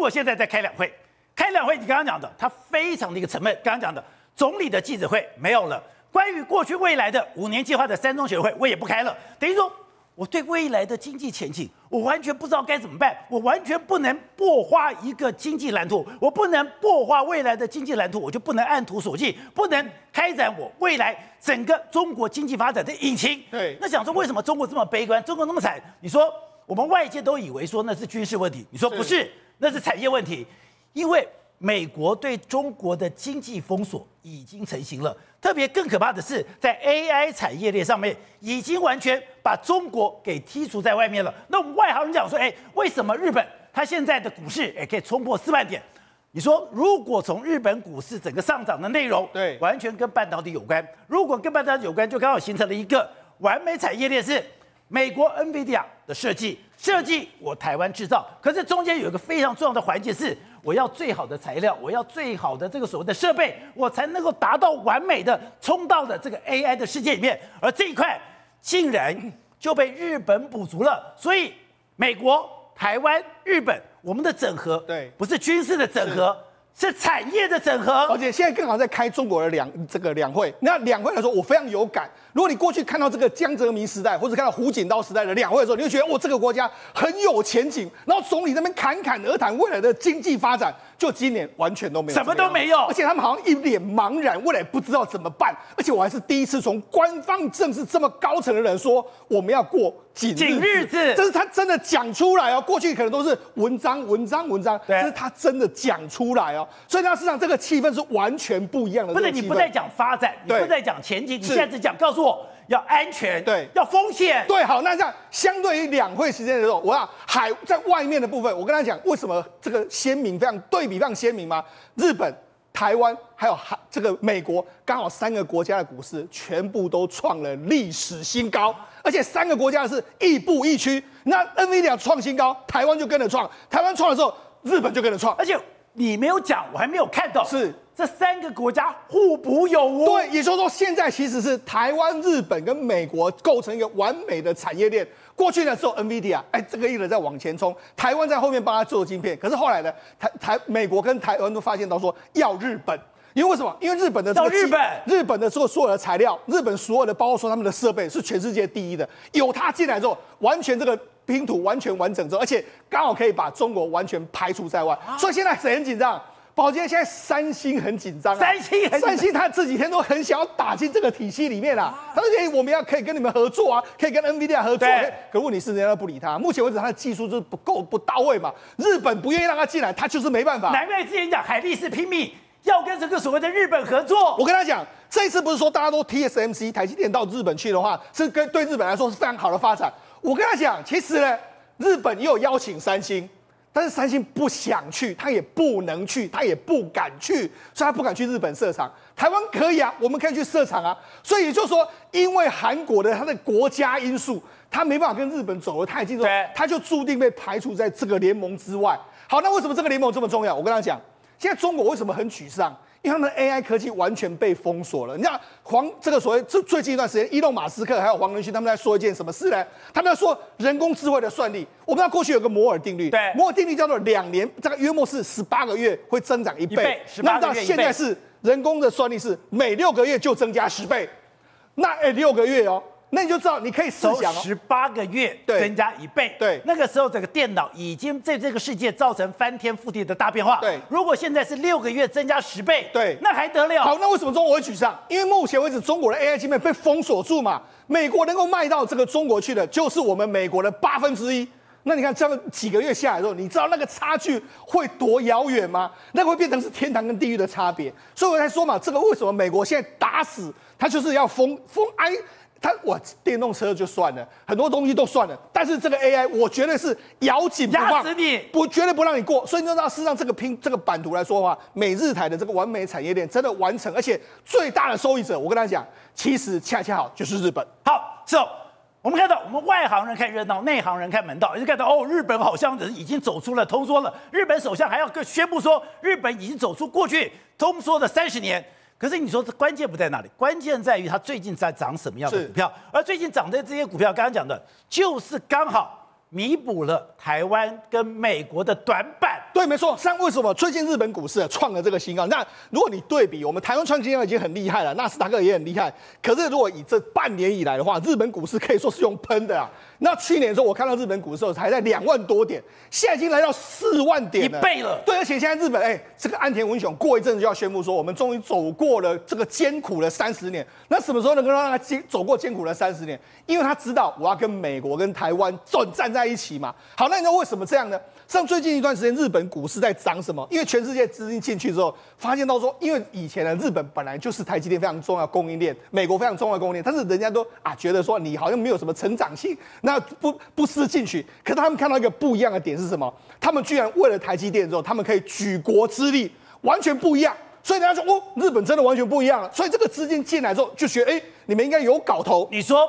国现在在开两会，开两会，你刚刚讲的，它非常的一个沉闷。刚刚讲的，总理的记者会没有了，关于过去未来的五年计划的三中学会，我也不开了。等于说，我对未来的经济前景，我完全不知道该怎么办，我完全不能破画一个经济蓝图，我不能破画未来的经济蓝图，我就不能按图索骥，不能开展我未来整个中国经济发展的引擎。对，那想说为什么中国这么悲观，中国那么惨？你说我们外界都以为说那是军事问题，你说不是，那是产业问题，因为美国对中国的经济封锁已经成型了。特别更可怕的是，在 AI 产业链上面，已经完全把中国给剔除在外面了。那我们外行人讲说，哎，为什么日本它现在的股市也可以冲破四万点？你说，如果从日本股市整个上涨的内容，对，完全跟半导体有关。如果跟半导体有关，就刚好形成了一个完美产业链，是美国 NVIDIA 的设计，设计我台湾制造。可是中间有一个非常重要的环节是。我要最好的材料，我要最好的这个所谓的设备，我才能够达到完美的冲到的这个 AI 的世界里面。而这一块竟然就被日本补足了，所以美国、台湾、日本，我们的整合，对，不是军事的整合。是产业的整合，而且现在更好在开中国的两这个两会。那两会来说，我非常有感。如果你过去看到这个江泽民时代，或者看到胡锦涛时代的两会的时候，你就觉得哇，这个国家很有前景。然后总理那边侃侃而谈未来的经济发展，就今年完全都没有，什么都没有。而且他们好像一脸茫然，未来不知道怎么办。而且我还是第一次从官方正式这么高层的人说，我们要过。紧日子，这是他真的讲出来哦。过去可能都是文章、文章、文章，这是他真的讲出来哦。所以，他市场这个气氛是完全不一样的。不是你不再讲发展，你不再讲前景，你现在只讲告诉我要安全，对，要风险。对，好，那这样相对于两会时间的时候，我要海在外面的部分，我跟他讲为什么这个鲜明非常对比非常鲜明吗？日本。台湾还有韩这个美国，刚好三个国家的股市全部都创了历史新高，而且三个国家是亦步亦趋。那 NVIDIA 创新高，台湾就跟着创；台湾创的时候，日本就跟着创。而且你没有讲，我还没有看到，是这三个国家互补有无？对，也就是说，现在其实是台湾、日本跟美国构成一个完美的产业链。过去呢，只有 NVIDIA，哎，这个一直在往前冲，台湾在后面帮他做晶片。可是后来呢，台台美国跟台湾都发现到说要日本，因为为什么？因为日本的这个日本日本的所所有的材料，日本所有的包括说他们的设备是全世界第一的，有它进来之后，完全这个拼图完全完整之后，而且刚好可以把中国完全排除在外，所以现在谁很紧张？宝杰现在三星很紧张，三星很三星他这几天都很想要打进这个体系里面啊。他说：“哎，我们要可以跟你们合作啊，可以跟 NVIDIA 合作。”可问题是人家不理他。目前为止，他的技术就是不够不到位嘛。日本不愿意让他进来，他就是没办法。难怪之前讲海力士拼命要跟这个所谓的日本合作。我跟他讲，这一次不是说大家都 TSMC 台积电到日本去的话，是跟对日本来说是非常好的发展。我跟他讲，其实呢，日本也有邀请三星。但是三星不想去，他也不能去，他也不敢去，所以他不敢去日本设厂。台湾可以啊，我们可以去设厂啊。所以也就是说，因为韩国的它的国家因素，它没办法跟日本走得太近，它就注定被排除在这个联盟之外。好，那为什么这个联盟这么重要？我跟他讲，现在中国为什么很沮丧？因为他们的 AI 科技完全被封锁了。你知道黄这个所谓这最近一段时间，伊隆马斯克还有黄仁勋他们在说一件什么事呢？他们在说人工智慧的算力。我们知道过去有个摩尔定律，对，摩尔定律叫做两年这个约莫是十八个月会增长一倍，那到现在是人工的算力是每六个月就增加十倍，那哎六个月哦。那你就知道，你可以试想十八个月增加一倍，对，那个时候整个电脑已经在这个世界造成翻天覆地的大变化。对，如果现在是六个月增加十倍，对，那还得了？好，那为什么中国会沮丧？因为目前为止中国的 AI 芯片被封锁住嘛，美国能够卖到这个中国去的，就是我们美国的八分之一。那你看这样几个月下来之后，你知道那个差距会多遥远吗？那会变成是天堂跟地狱的差别。所以我才说嘛，这个为什么美国现在打死他就是要封封 I。他我电动车就算了，很多东西都算了，但是这个 AI 我绝对是咬紧不放，不绝对不让你过。所以你知道，事实上这个拼这个版图来说的话，美日台的这个完美产业链真的完成，而且最大的受益者，我跟他讲，其实恰恰好就是日本。好，，so，我们看到我们外行人看热闹，内行人看门道，也是看到哦，日本好像已经走出了通缩了。日本首相还要宣布说，日本已经走出过去通缩的三十年。可是你说这关键不在那里，关键在于它最近在涨什么样的股票，而最近涨的这些股票，刚刚讲的，就是刚好弥补了台湾跟美国的短板。对。对，没错。像为什么最近日本股市创了这个新高？那如果你对比我们台湾创新高已经很厉害了，纳斯达克也很厉害。可是如果以这半年以来的话，日本股市可以说是用喷的啊。那去年的时候，我看到日本股市还在两万多点，现在已经来到四万点，一倍了。对，而且现在日本，哎，这个安田文雄过一阵子就要宣布说，我们终于走过了这个艰苦的三十年。那什么时候能够让他经走过艰苦的三十年？因为他知道我要跟美国跟台湾站站在一起嘛。好，那你知道为什么这样呢？像最近一段时间，日本股市在涨什么？因为全世界资金进去之后，发现到说，因为以前呢，日本本来就是台积电非常重要供应链，美国非常重要供应链，但是人家都啊觉得说你好像没有什么成长性，那不不思进取。可是他们看到一个不一样的点是什么？他们居然为了台积电之后，他们可以举国之力，完全不一样。所以人家说，哦，日本真的完全不一样了。所以这个资金进来之后，就觉得，哎，你们应该有搞头。你说。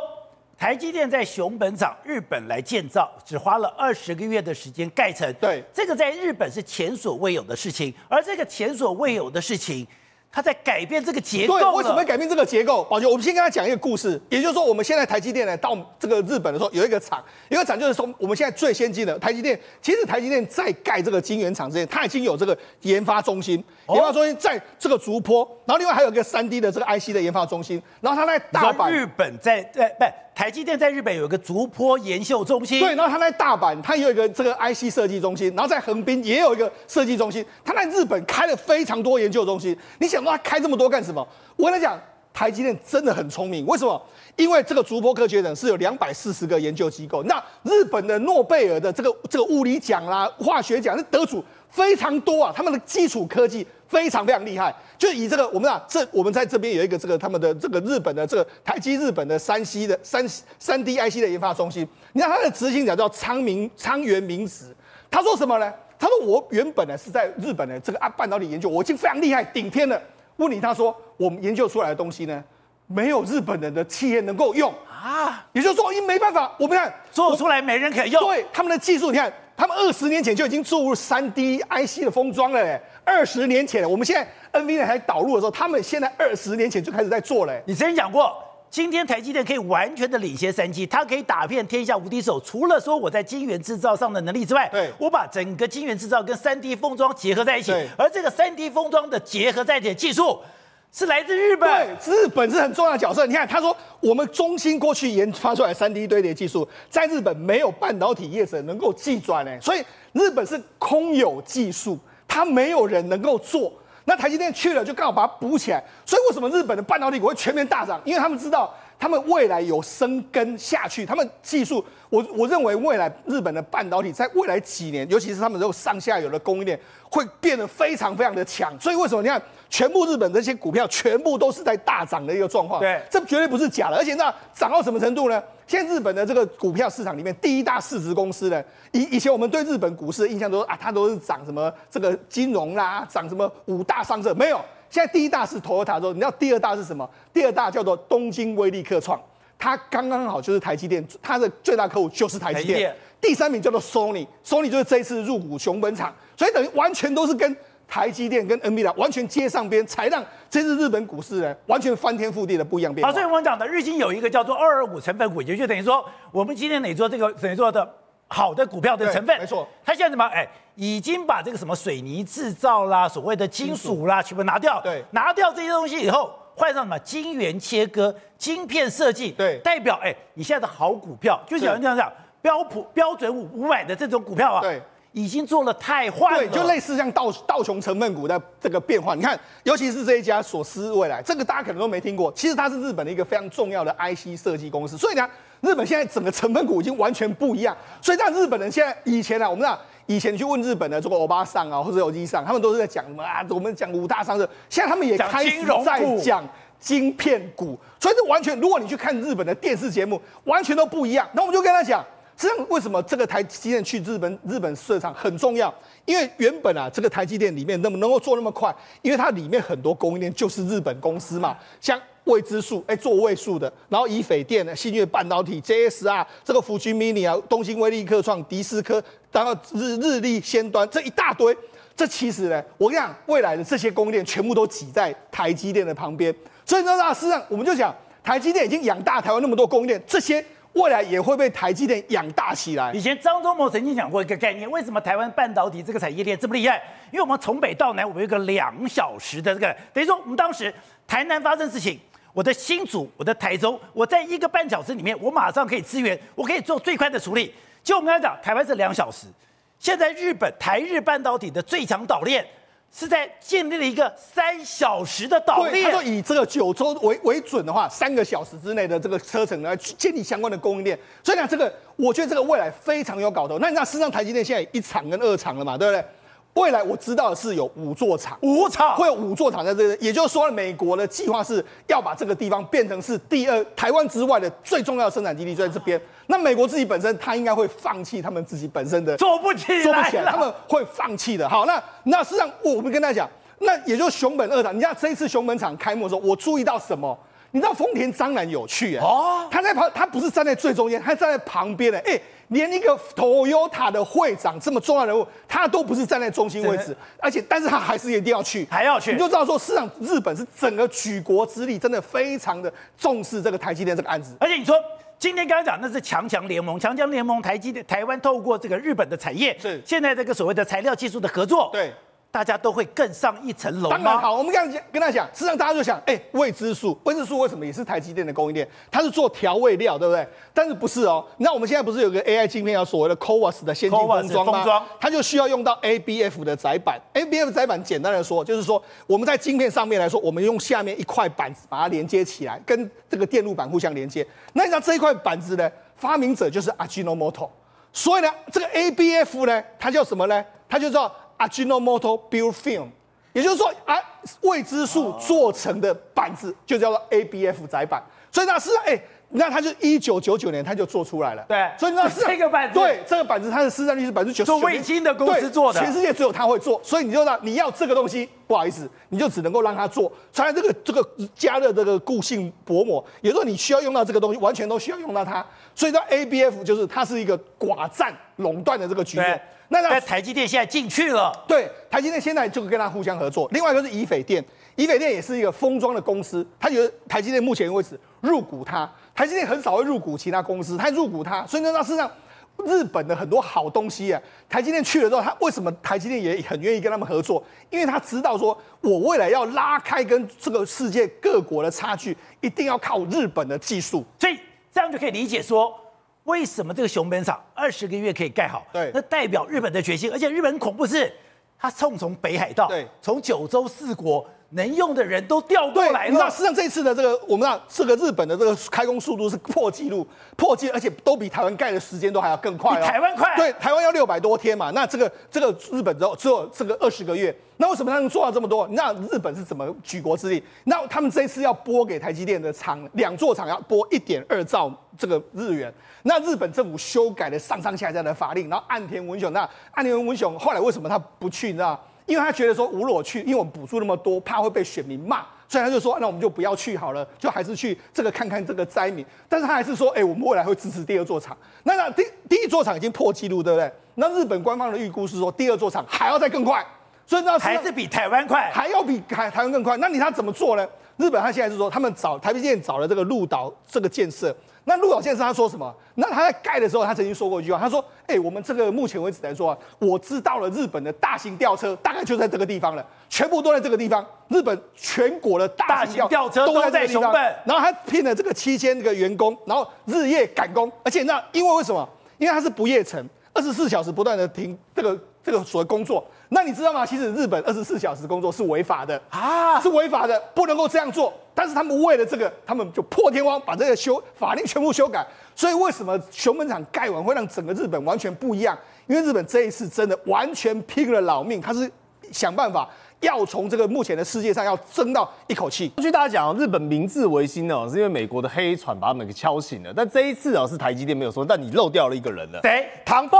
台积电在熊本厂日本来建造，只花了二十个月的时间盖成。对，这个在日本是前所未有的事情，而这个前所未有的事情。它在改变这个结构。对，为什么会改变这个结构？宝杰，我们先跟他讲一个故事。也就是说，我们现在台积电呢，到这个日本的时候，有一个厂，一个厂就是说，我们现在最先进的台积电。其实台积电在盖这个晶圆厂之前，它已经有这个研发中心，研发中心在这个竹坡，然后另外还有一个三 D 的这个 IC 的研发中心，然后它在大阪。日本在在不？台积电在日本有一个竹坡研究中心，对，然后它在大阪，它也有一个这个 IC 设计中心，然后在横滨也有一个设计中心，它在日本开了非常多研究中心。你想到它开这么多干什么？我跟你讲，台积电真的很聪明。为什么？因为这个竹坡科学城是有两百四十个研究机构，那日本的诺贝尔的这个这个物理奖啦、化学奖是得主非常多啊，他们的基础科技。非常非常厉害，就以这个我们啊，这我们在这边有一个这个他们的这个日本的这个台积日本的山西的三三 D IC 的研发中心，你看他的执行长叫昌明昌原明子，他说什么呢？他说我原本呢是在日本的这个啊半导体研究，我已经非常厉害顶天了。问你，他说我们研究出来的东西呢，没有日本人的企业能够用啊，也就是说，因没办法，我们看做出来没人可以用，对他们的技术，你看。他们二十年前就已经注入三 D IC 的封装了，哎，二十年前，我们现在 NVIDIA 还导入的时候，他们现在二十年前就开始在做了。你之前讲过，今天台积电可以完全的领先三 G，它可以打遍天下无敌手。除了说我在晶圆制造上的能力之外，对，我把整个晶圆制造跟三 D 封装结合在一起，而这个三 D 封装的结合在一起的技术。是来自日本，对，日本是很重要的角色。你看，他说我们中芯过去研发出来三 D 堆叠技术，在日本没有半导体业者能够计转呢，所以日本是空有技术，他没有人能够做。那台积电去了，就刚好把它补起来。所以为什么日本的半导体股会全面大涨？因为他们知道。他们未来有生根下去，他们技术，我我认为未来日本的半导体在未来几年，尤其是他们这种上下游的供应链，会变得非常非常的强。所以为什么你看，全部日本这些股票全部都是在大涨的一个状况？对，这绝对不是假的。而且那涨到什么程度呢？现在日本的这个股票市场里面，第一大市值公司呢，以以前我们对日本股市的印象都是啊，它都是涨什么这个金融啦，涨什么五大商社，没有。现在第一大是 Toyota 之后，你知道第二大是什么？第二大叫做东京威力科创，它刚刚好就是台积电，它的最大客户就是台积电。第三名叫做 Sony，Sony 就是这一次入股熊本厂，所以等于完全都是跟台积电跟 NVIDIA 完全接上边，才让这次日本股市呢完全翻天覆地的不一样变化。好，所以我们讲的日经有一个叫做二二五成分股，也就等于说我们今天哪做这个等于做的。好的股票的成分，没错。他现在怎么？哎，已经把这个什么水泥制造啦、所谓的金属啦，全部拿掉。对，拿掉这些东西以后，换上什么？晶圆切割、晶片设计。对，代表哎，你现在的好股票，就像这样讲，标普标准五五百的这种股票啊。对。已经做了太坏了，对，就类似像道道琼成分股的这个变化。你看，尤其是这一家索斯未来，这个大家可能都没听过。其实它是日本的一个非常重要的 IC 设计公司。所以呢，日本现在整个成分股已经完全不一样。所以让日本人现在以前啊，我们讲以前去问日本的这个欧巴桑啊，或者有机上，他们都是在讲什么啊？我们讲五大商社，现在他们也开始在讲晶片股。所以这完全，如果你去看日本的电视节目，完全都不一样。那我们就跟他讲。实际上，为什么这个台积电去日本日本市场很重要？因为原本啊，这个台积电里面那么能够做那么快，因为它里面很多供应链就是日本公司嘛，像未知数哎做位数的，然后以斐电的、信越半导体、JSR 这个福居 mini 啊、东兴威力科创、迪斯科，然后日日立先端这一大堆，这其实呢，我跟你讲，未来的这些供应链全部都挤在台积电的旁边，所以呢，事实上我们就讲，台积电已经养大台湾那么多供应链，这些。未来也会被台积电养大起来。以前张忠谋曾经讲过一个概念，为什么台湾半导体这个产业链这么厉害？因为我们从北到南，我们有一个两小时的这个，等于说我们当时台南发生事情，我的新竹、我的台中，我在一个半小时里面，我马上可以支援，我可以做最快的处理。就我们刚才讲，台湾是两小时，现在日本台日半导体的最强导链。是在建立了一个三小时的岛链。他说以这个九州为为准的话，三个小时之内的这个车程来建立相关的供应链。所以呢，这个我觉得这个未来非常有搞头。那你知道，事实上台积电现在一厂跟二厂了嘛，对不对？未来我知道的是有五座厂，五厂会有五座厂在这里，也就是说，美国的计划是要把这个地方变成是第二台湾之外的最重要的生产基地，就在这边。那美国自己本身，他应该会放弃他们自己本身的做不起来，做不起来，他们会放弃的。好，那那实际上我们跟大家讲，那也就是熊本二厂，你知道这一次熊本厂开幕的时候，我注意到什么？你知道丰田章男有趣哎，哦，他在旁，他不是站在最中间，他站在旁边的，哎。连一个 Toyota 的会长这么重要人物，他都不是站在中心位置，而且，但是他还是一定要去，还要去，你就知道说，市场日本是整个举国之力，真的非常的重视这个台积电这个案子。而且你说，今天刚刚讲那是强强联盟，强强联盟，台积电台湾透过这个日本的产业，是现在这个所谓的材料技术的合作，对。大家都会更上一层楼当然好，我们刚讲跟他讲，事实上大家就想，哎，未知数，未知数为什么也是台积电的供应链？它是做调味料，对不对？但是不是哦？那我们现在不是有个 AI 镜片，叫所谓的 CoWoS 的先进封装吗？它就需要用到 ABF 的载板。ABF 载板简单的说，就是说我们在晶片上面来说，我们用下面一块板子把它连接起来，跟这个电路板互相连接。那你知道这一块板子呢？发明者就是 Ajinomoto，所以呢，这个 ABF 呢，它叫什么呢？它就叫 Ajinomoto Build Film，也就是说啊，未知数做成的板子就叫做 ABF 载板。所以那是哎，那它就一九九九年它就做出来了。对，所以那是这个板子，对这个板子它的市占率是百分之九十做卫星的公司做的，全世界只有它会做。所以你就让你要这个东西，不好意思，你就只能够让它做。虽然这个这个加热这个固性薄膜，也就是说你需要用到这个东西，完全都需要用到它。所以叫 ABF 就是它是一个寡占垄断的这个局面。那那台积电现在进去了，对，台积电现在就跟他互相合作。另外一个是以斐电，以斐电也是一个封装的公司，他觉得台积电目前为止入股它，台积电很少会入股其他公司，他入股它，所以呢，那事实上日本的很多好东西啊，台积电去了之后，他为什么台积电也很愿意跟他们合作？因为他知道说，我未来要拉开跟这个世界各国的差距，一定要靠日本的技术，所以这样就可以理解说。为什么这个熊本厂二十个月可以盖好？对，那代表日本的决心。而且日本恐怖是，他冲从北海道，对，从九州四国能用的人都调过来了。你知道，实际上这一次的这个，我们知道这个日本的这个开工速度是破纪录，破纪，而且都比台湾盖的时间都还要更快哦。台湾快？对，台湾要六百多天嘛。那这个这个日本只有只有这个二十个月。那为什么他能做到这么多？那日本是怎么举国之力？那他们这次要拨给台积电的厂两座厂要拨一点二兆这个日元。那日本政府修改了上上下下的法令，然后岸田文雄，那岸田文雄后来为什么他不去？你知道因为他觉得说，如果去，因为我们补助那么多，怕会被选民骂，所以他就说，那我们就不要去好了，就还是去这个看看这个灾民。但是他还是说，哎，我们未来会支持第二座厂。那那第第一座厂已经破纪录，对不对？那日本官方的预估是说，第二座厂还要再更快。所以那还是比台湾快，还要比台台湾更快。那你他怎么做呢？日本他现在是说，他们找台积电找了这个鹿岛这个建设。那鹿岛先生他说什么？那他在盖的时候，他曾经说过一句话，他说：“哎，我们这个目前为止来说啊，我知道了日本的大型吊车大概就在这个地方了，全部都在这个地方。日本全国的大型吊车都在熊本。然后他聘了这个七千个员工，然后日夜赶工，而且那因为为什么？因为他是不夜城，二十四小时不断的停这个这个所谓工作。”那你知道吗？其实日本二十四小时工作是违法的啊，是违法的，不能够这样做。但是他们为了这个，他们就破天荒把这个修法令全部修改。所以为什么熊本厂盖完会让整个日本完全不一样？因为日本这一次真的完全拼了老命，他是想办法要从这个目前的世界上要争到一口气。过去大家讲日本明治维新呢，是因为美国的黑船把他们给敲醒了。但这一次啊，是台积电没有说，但你漏掉了一个人了，谁？唐凤。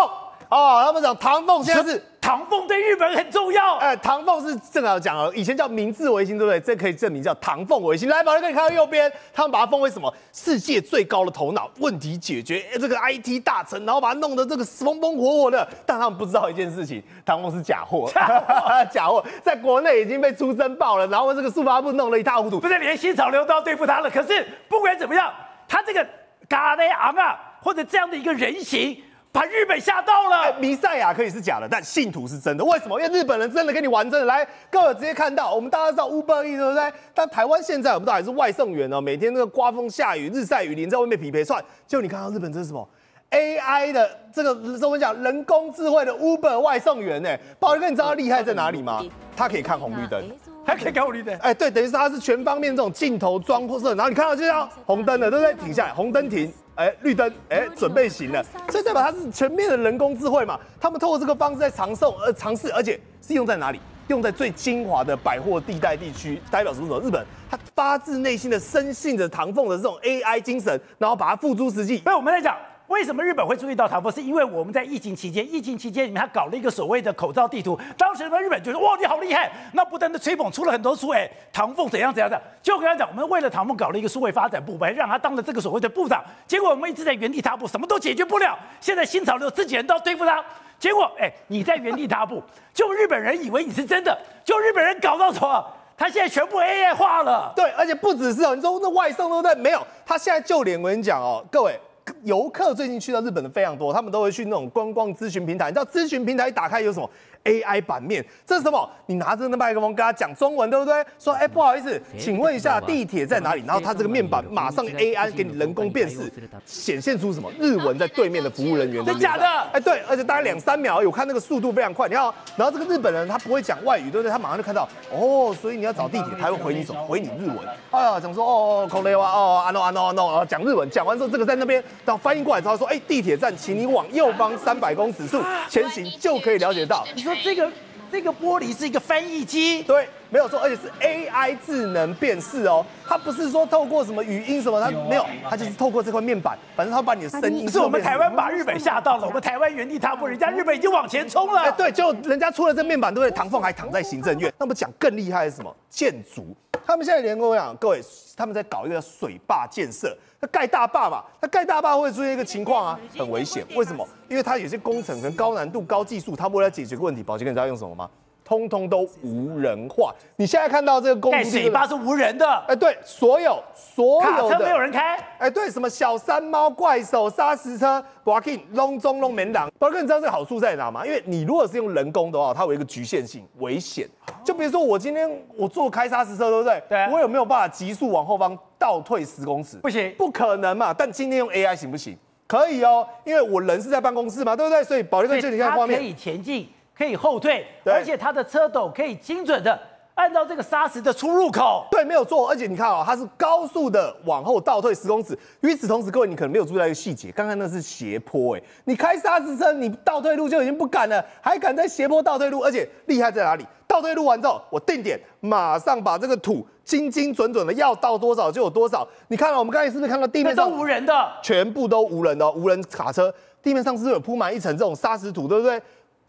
哦，他们讲唐凤现在是唐凤对日本很重要。哎，唐凤是正好讲哦，以前叫明治维新，对不对？这可以证明叫唐凤维新。来，宝哥可以看到右边，他们把它封为什么？世界最高的头脑，问题解决这个 IT 大臣，然后把它弄得这个风风火火的。但他们不知道一件事情，唐凤是假货，假货，在国内已经被出征爆了，然后这个速发部弄得一塌糊涂，不是连新潮流都要对付他了。可是不管怎么样，他这个。嘎雷昂啊，或者这样的一个人形，把日本吓到了。弥赛亚可以是假的，但信徒是真的。为什么？因为日本人真的跟你玩真的。来，各位直接看到，我们大家知道 Uber E 对不对？但台湾现在我们都还是外送员哦，每天那个刮风下雨、日晒雨淋，在外面匹配算。结果你看到日本这是什么？AI 的这个，我们讲人工智慧的 Uber 外送员呢？宝哥，你知道厉害在哪里吗？他可以看红绿灯。还可以看红绿灯，哎，对，等于是它是全方面这种镜头装或色，然后你看到就像红灯了，对不对？停下来，红灯停，哎，绿灯，哎，准备行了，所以代表它是全面的人工智慧嘛。他们透过这个方式在尝试，呃，尝试，而且是用在哪里？用在最精华的百货地带地区，代表什么？什么日本，他发自内心的深信着唐凤的这种 AI 精神，然后把它付诸实际。所以我们来讲。为什么日本会注意到唐凤？是因为我们在疫情期间，疫情期间里面他搞了一个所谓的口罩地图。当时呢，日本就说：“哇，你好厉害！”那不断的吹捧，出了很多书。哎，唐凤怎样怎样的，就跟他讲，我们为了唐凤搞了一个数位发展部，还让他当了这个所谓的部长。结果我们一直在原地踏步，什么都解决不了。现在新潮流自己人都要对付他。结果，哎，你在原地踏步，就日本人以为你是真的，就日本人搞到什么？他现在全部 AI 化了。对，而且不只是哦，你说那外送对不对？没有，他现在就连我跟你讲哦，各位。游客最近去到日本的非常多，他们都会去那种观光咨询平台。你知道咨询平台打开有什么？AI 版面，这是什么？你拿着那麦克风跟他讲中文，对不对？说，哎，不好意思，请问一下地铁在哪里？然后他这个面板马上 AI 给你人工辨识，显现出什么日文在对面的服务人员。真假的？哎，对，而且大概两三秒，我看那个速度非常快。你看，然后这个日本人他不会讲外语，对不对？他马上就看到，哦，所以你要找地铁，他会回你什么？回你日文。哎呀，怎么说？哦哦，空雷哇，哦，安诺安诺安诺，讲日文。讲完之后，这个在那边，然后翻译过来之后说，哎，地铁站，请你往右方三百公尺处前行，就可以了解到。你说这个。这个玻璃是一个翻译机，对，没有错，而且是 AI 智能辨识哦，它不是说透过什么语音什么，它没有，它就是透过这块面板，反正它把你的声音。是我们台湾把日本吓到了，我们台湾原地踏步，人家日本已经往前冲了。哎，对，就人家出了这面板，对不对？唐凤还躺在行政院。那么讲更厉害的是什么？建筑，他们现在连跟我讲，各位，他们在搞一个水坝建设。那盖大坝嘛，那盖大坝会出现一个情况啊，很危险。为什么？因为它有些工程跟高难度、高技术，它为了解决问题，保洁你知道用什么吗？通通都无人化。你现在看到这个公司，水坝是无人的。哎，对，所有所有的没有人开。哎，对，什么小山猫、怪手、砂石车，walking 隆中隆门廊。宝哥，你知道这个好处在哪吗？因为你如果是用人工的话，它有一个局限性，危险。就比如说我今天我坐开砂石车，对不对？对。我有没有办法急速往后方倒退十公尺？不行，不可能嘛。但今天用 AI 行不行？可以哦，因为我人是在办公室嘛，对不对？所以宝哥，这你看画面，可以前进。可以后退，而且它的车斗可以精准的按照这个砂石的出入口。对，没有错。而且你看哦，它是高速的往后倒退十公尺。与此同时，各位你可能没有注意到一个细节，刚刚那是斜坡，哎，你开砂石车，你倒退路就已经不敢了，还敢在斜坡倒退路？而且厉害在哪里？倒退路完之后，我定点，马上把这个土精精准准的要倒多少就有多少。你看了，我们刚才是不是看到地面上都无人的，全部都无人的无人卡车，地面上是不是有铺满一层这种砂石土，对不对？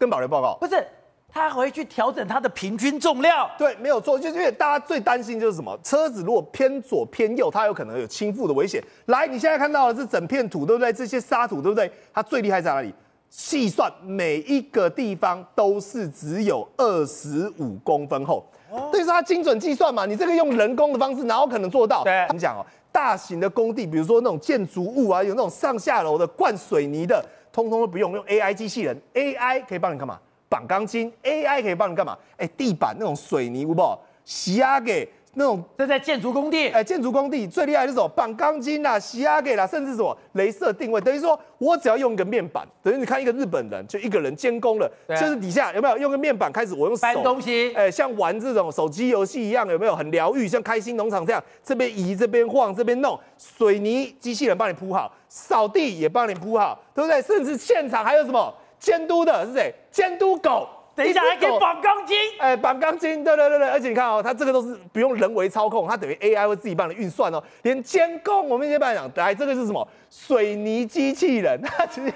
跟保留报告不是，他回去调整它的平均重量。对，没有错，就是因为大家最担心就是什么，车子如果偏左偏右，它有可能有倾覆的危险。来，你现在看到的是整片土，对不对？这些沙土，对不对？它最厉害在哪里？细算每一个地方都是只有二十五公分厚。哦，等于说它精准计算嘛，你这个用人工的方式，哪有可能做到？对，你讲哦，大型的工地，比如说那种建筑物啊，有那种上下楼的灌水泥的。通通都不用用 AI 机器人，AI 可以帮你干嘛？绑钢筋，AI 可以帮你干嘛？哎，地板那种水泥，好不好？洗压给。那种这在建筑工地，哎，建筑工地最厉害是什么？绑钢筋啦，洗压给啦，甚至什么，镭射定位，等于说我只要用一个面板，等于你看一个日本人就一个人监工了，就是底下有没有用个面板开始我用手搬东西，哎，像玩这种手机游戏一样，有没有很疗愈？像开心农场这样，这边移这边晃这边弄，水泥机器人帮你铺好，扫地也帮你铺好，对不对？甚至现场还有什么监督的是谁？监督狗。等一下还可以绑钢筋，哎，绑钢筋，对对对对，而且你看哦，它这个都是不用人为操控，它等于 AI 会自己帮你运算哦，连监控我们一些班长，来这个是什么？水泥机器人，它直接，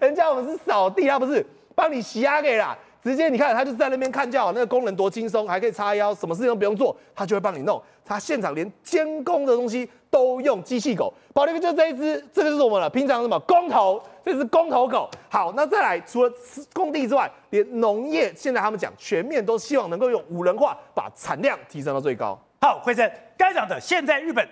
人家我们是扫地，它不是帮你洗牙给啦，直接你看他就在那边看就好，那个工人多轻松，还可以叉腰，什么事情都不用做，他就会帮你弄，他现场连监工的东西都用机器狗，保利哥就这一只，这个就是我们了？平常什么工头？这是公头狗。好，那再来，除了工地之外，连农业现在他们讲全面都希望能够用无人化，把产量提升到最高。好，辉生刚才讲的，现在日本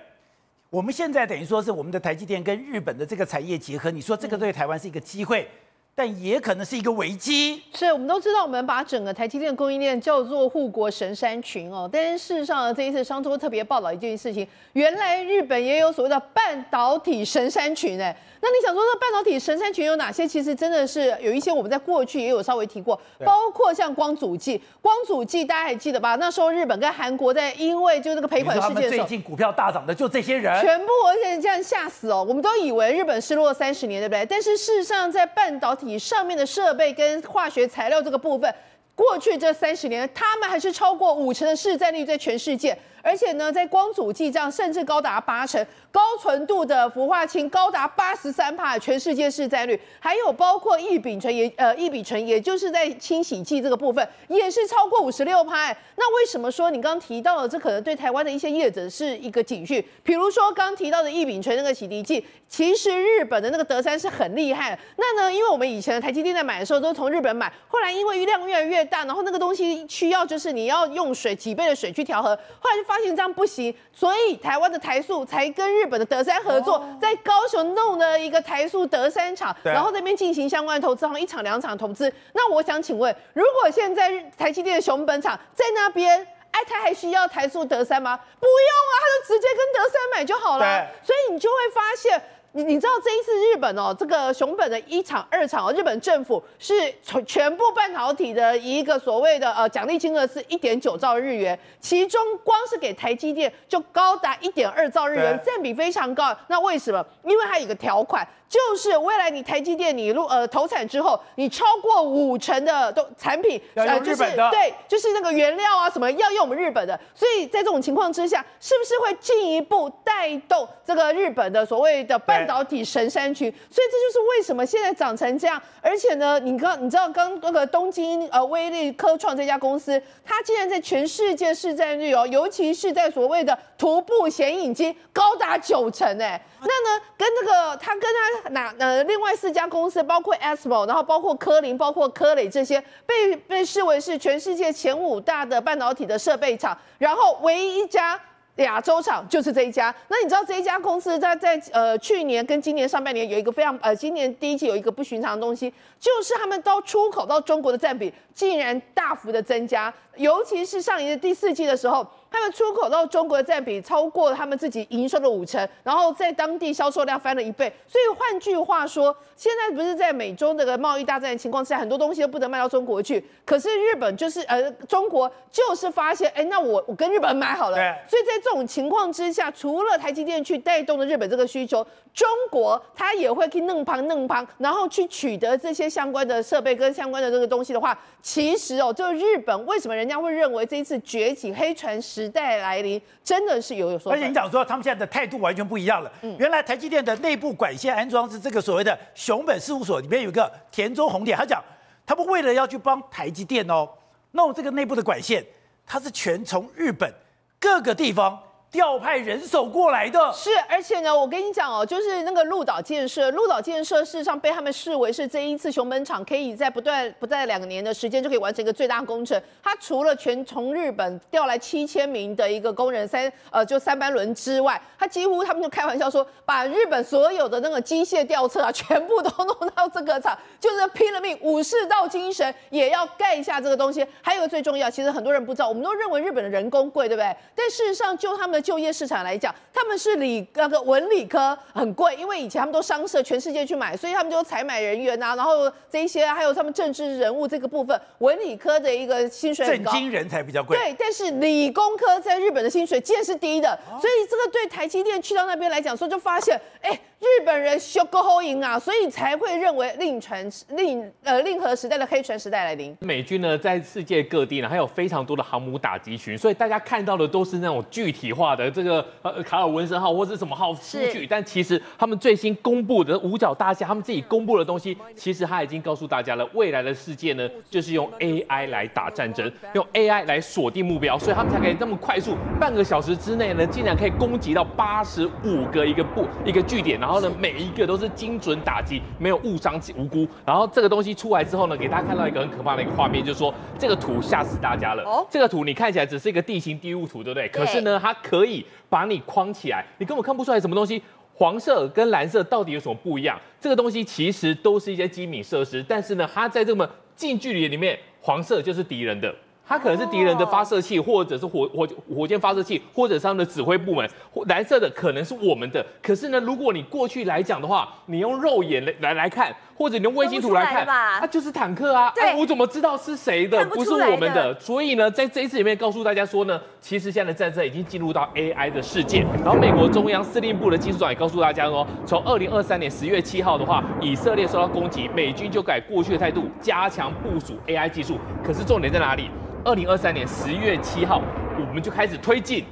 我们现在等于说是我们的台积电跟日本的这个产业结合，你说这个对台湾是一个机会，但也可能是一个危机。是我们都知道，我们把整个台积电供应链叫做护国神山群哦。但是事实上，这一次商周特别报道一件事情，原来日本也有所谓的半导体神山群哎。那你想说，这半导体神山群有哪些？其实真的是有一些，我们在过去也有稍微提过，包括像光阻剂。光阻剂大家还记得吧？那时候日本跟韩国在因为就那个赔款事件最近股票大涨的就这些人，全部而且这样吓死哦！我们都以为日本失落三十年，对不对？但是事实上，在半导体上面的设备跟化学材料这个部分，过去这三十年，他们还是超过五成的市占率在全世界。而且呢，在光阻剂上甚至高达八成，高纯度的氟化氢高达八十三帕，全世界市占率，还有包括异丙醇也呃异丙醇，也就是在清洗剂这个部分也是超过五十六帕。那为什么说你刚刚提到的这可能对台湾的一些业者是一个警讯？比如说刚提到的异丙醇那个洗涤剂，其实日本的那个德山是很厉害。那呢，因为我们以前的台积电在买的时候都从日本买，后来因为量越来越大，然后那个东西需要就是你要用水几倍的水去调和，后来就发现这样不行，所以台湾的台塑才跟日本的德山合作，在高雄弄了一个台塑德山厂，然后那边进行相关的投资，好像一场两场投资。那我想请问，如果现在台积电的熊本厂在那边，哎，他还需要台塑德山吗？不用啊，他就直接跟德山买就好了。所以你就会发现。你你知道这一次日本哦，这个熊本的一厂、二厂哦，日本政府是全全部半导体的一个所谓的呃奖励金额是一点九兆日元，其中光是给台积电就高达一点二兆日元，占比非常高。那为什么？因为它有一个条款。就是未来你台积电你入呃投产之后，你超过五成的都产品呃就是对，就是那个原料啊什么要用我们日本的，所以在这种情况之下，是不是会进一步带动这个日本的所谓的半导体神山群？所以这就是为什么现在长成这样。而且呢，你刚你知道刚那个东京呃威力科创这家公司，它竟然在全世界市占率哦，尤其是在所谓的徒步显影机高达九成哎。那呢，跟这个他跟他哪呃，另外四家公司，包括 ASML，然后包括科林，包括科磊这些，被被视为是全世界前五大的半导体的设备厂，然后唯一一家亚洲厂就是这一家。那你知道这一家公司，在在呃去年跟今年上半年有一个非常呃，今年第一季有一个不寻常的东西，就是他们到出口到中国的占比竟然大幅的增加，尤其是上一年第四季的时候。他们出口到中国的占比超过他们自己营收的五成，然后在当地销售量翻了一倍。所以换句话说，现在不是在美中这个贸易大战的情况之下，很多东西都不能卖到中国去。可是日本就是呃，中国就是发现，哎，那我我跟日本买好了。所以在这种情况之下，除了台积电去带动了日本这个需求，中国它也会去弄旁弄旁，然后去取得这些相关的设备跟相关的这个东西的话，其实哦，就日本为什么人家会认为这一次崛起黑船时？时代来临，真的是有有所。而且你讲说，他们现在的态度完全不一样了。原来台积电的内部管线安装是这个所谓的熊本事务所里面有一个田中红典，他讲他们为了要去帮台积电哦弄这个内部的管线，他是全从日本各个地方。调派人手过来的是，而且呢，我跟你讲哦，就是那个鹿岛建设，鹿岛建设事实上被他们视为是这一次熊本厂可以在不断不在两年的时间就可以完成一个最大工程。它除了全从日本调来七千名的一个工人三呃就三班轮之外，它几乎他们就开玩笑说，把日本所有的那个机械吊车啊，全部都弄到这个厂，就是拼了命武士道精神也要盖一下这个东西。还有个最重要，其实很多人不知道，我们都认为日本的人工贵，对不对？但事实上就他们。就业市场来讲，他们是理那个文理科很贵，因为以前他们都商社全世界去买，所以他们就采买人员啊，然后这一些还有他们政治人物这个部分，文理科的一个薪水很高，经人才比较贵。对，但是理工科在日本的薪水竟然是低的，所以这个对台积电去到那边来讲，说就发现，哎。日本人修个后赢啊，所以才会认为令传令呃令和时代的黑船时代来临。美军呢在世界各地呢还有非常多的航母打击群，所以大家看到的都是那种具体化的这个呃卡尔文森号或者什么号数据，但其实他们最新公布的五角大厦，他们自己公布的东西，其实他已经告诉大家了，未来的世界呢就是用 AI 来打战争，用 AI 来锁定目标，所以他们才可以这么快速，半个小时之内呢竟然可以攻击到八十五个一个部一个据点，然后。后呢，每一个都是精准打击，没有误伤无辜。然后这个东西出来之后呢，给大家看到一个很可怕的一个画面，就是说这个图吓死大家了。哦这个图你看起来只是一个地形地物图，对不对？可是呢，它可以把你框起来，你根本看不出来什么东西。黄色跟蓝色到底有什么不一样？这个东西其实都是一些机敏设施，但是呢，它在这么近距离里面，黄色就是敌人的。它可能是敌人的发射器，或者是火火火箭发射器，或者是他们的指挥部门。或蓝色的可能是我们的，可是呢，如果你过去来讲的话，你用肉眼来来来看，或者你用卫星图来看，它就是坦克啊！对哎我怎么知道是谁的？不是我们的。所以呢，在这一次里面告诉大家说呢，其实现在的战争已经进入到 AI 的世界。然后美国中央司令部的技术长也告诉大家说，从二零二三年十月七号的话，以色列受到攻击，美军就改过去的态度，加强部署 AI 技术。可是重点在哪里？二零二三年十月七号，我们就开始推进。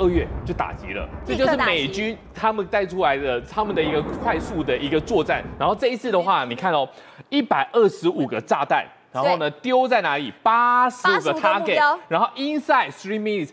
二月就打击了，这就是美军他们带出来的他们的一个快速的一个作战。然后这一次的话，你看哦，一百二十五个炸弹，然后呢丢在哪里？八十五个85个目 target，然后 inside three minutes。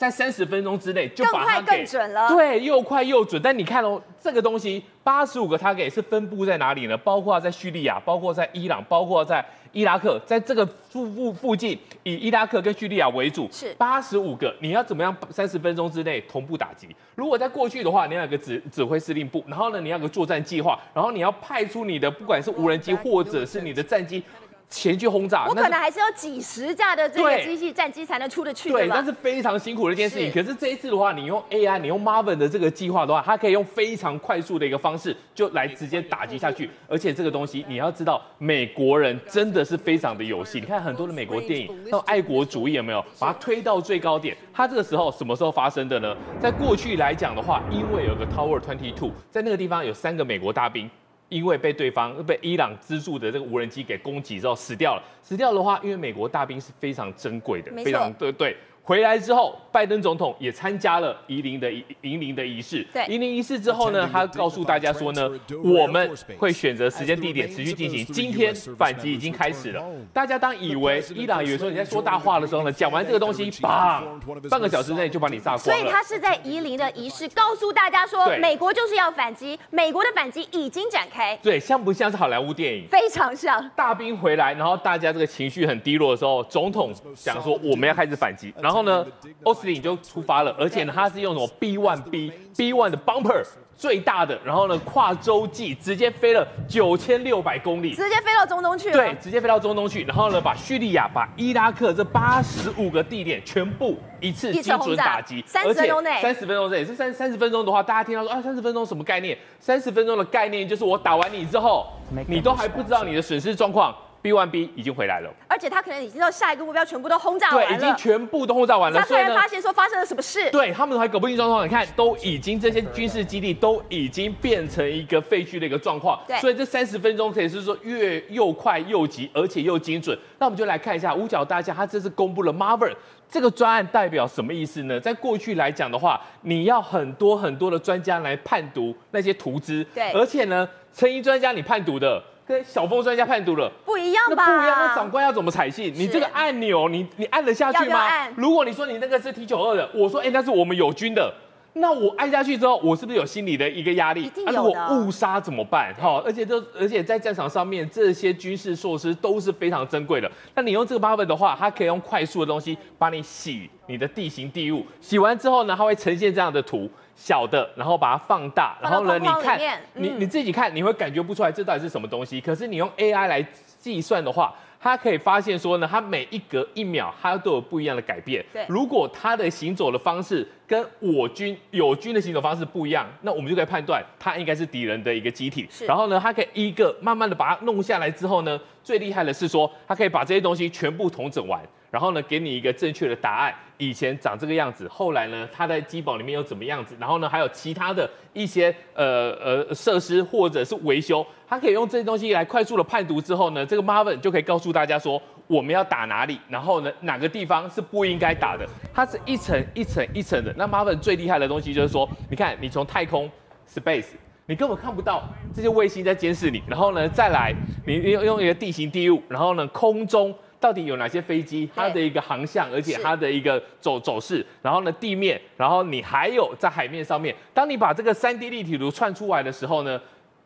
在三十分钟之内就把它给更准了对，又快又准。但你看哦，这个东西八十五个 target 是分布在哪里呢？包括在叙利亚，包括在伊朗，包括在伊拉克，在这个附附附近，以伊拉克跟叙利亚为主，是八十五个。你要怎么样三十分钟之内同步打击？如果在过去的话，你要有个指指挥司令部，然后呢，你要有个作战计划，然后你要派出你的不管是无人机或者是你的战机前去轰炸。我可能还是要几十架的这个对机器战机才能出得去，对，吧那？是非常辛苦的一件事情。可是这一次的话，你用 AI，你用 Marvin 的这个计划的话，它可以用非常快速的一个方式就来直接打击下去。而且这个东西你要知道，美国人真的是非常的有心。你看很多的美国电影，那种爱国主义有没有把它推到最高点？它这个时候什么时候发生的呢？在过去来讲的话，因为有个 Tower Twenty Two，在那个地方有三个美国大兵。因为被对方被伊朗资助的这个无人机给攻击之后死掉了。死掉的话，因为美国大兵是非常珍贵的，非常对对。回来之后，拜登总统也参加了移灵的移移灵的仪式。对移灵仪式之后呢，他告诉大家说呢，我们会选择时间地点持续进行。今天反击已经开始了。大家当以为伊朗有时候你在说大话的时候呢，讲完这个东西，砰，半个小时内就把你炸光了。所以他是在夷陵的仪式告诉大家说，美国就是要反击，美国的反击已经展开，对，像不像是好莱坞电影？非常像。大兵回来，然后大家这个情绪很低落的时候，总统讲说我们要开始反击，然后呢，欧斯汀就出发了，而且呢，他是用什么 B one B B one 的 bumper 最大的，然后呢，跨洲际直接飞了九千六百公里。直接飞到中东去了。对，，直接飞到中东去，然后呢，把叙利亚、把伊拉克这八十五个地点全部一次精准打击，30分钟内三十分钟内是三三十分钟的话，大家听到说啊，三十分钟什么概念？三十分钟的概念就是我打完你之后，你都还不知道你的损失状况，B one B 已经回来了，而且他可能已经到下一个目标全部都轰炸对，已完了，经全部都轰炸完了，他突然呢发现说发生了什么事。对他们还搞不清状况，你看都已经这些军事基地都已经变成一个废墟的一个状况，对所以这三十分钟可以是说越又快又急，而且又精准。那我们就来看一下五角大厦，他这次公布了 Marvel 这个专案代表什么意思呢？在过去来讲的话，你要很多很多的专家来判读那些图资，对而且呢，陈怡专家你判读的。跟小峰专家判读了，不一样那吧？不一样，那长官要怎么采信？你这个按钮，你你按得下去吗？如果你说你那个是 T 九二的，我说哎、那是我们友军的。那我按下去之后，我是不是有心理的一个压力？一定啊如果误杀怎么办？哈，而且都而且在战场上面，这些军事措施都是非常珍贵的。那你用这个 buffer 的话，它可以用快速的东西把你洗你的地形地物，洗完之后呢，它会呈现这样的图，小的，然后把它放大，然后呢，你看你嗯你自己看，你会感觉不出来这到底是什么东西。可是你用 AI 来计算的话，它可以发现说呢，它每一格一秒它都有不一样的改变。对如果它的行走的方式跟我军友军的行走方式不一样，那我们就可以判断它应该是敌人的一个机体。是然后呢，它可以一个慢慢的把它弄下来之后呢，最厉害的是说，它可以把这些东西全部统整完。然后呢，给你一个正确的答案。以前长这个样子，后来呢，它在机堡里面又怎么样子？然后呢，还有其他的一些呃呃设施或者是维修，它可以用这些东西来快速的判读之后呢，这个 Marvin 就可以告诉大家说我们要打哪里，然后呢哪个地方是不应该打的。它是一层一层一层的。那 Marvin 最厉害的东西就是说，你看你从太空 space。你根本看不到这些卫星在监视你，然后呢，再来你用用一个地形地物，然后呢，空中到底有哪些飞机，它的一个航向，而且它的一个走走势，然后呢地面，然后你还有在海面上面，当你把这个三 D 立体图串出来的时候呢，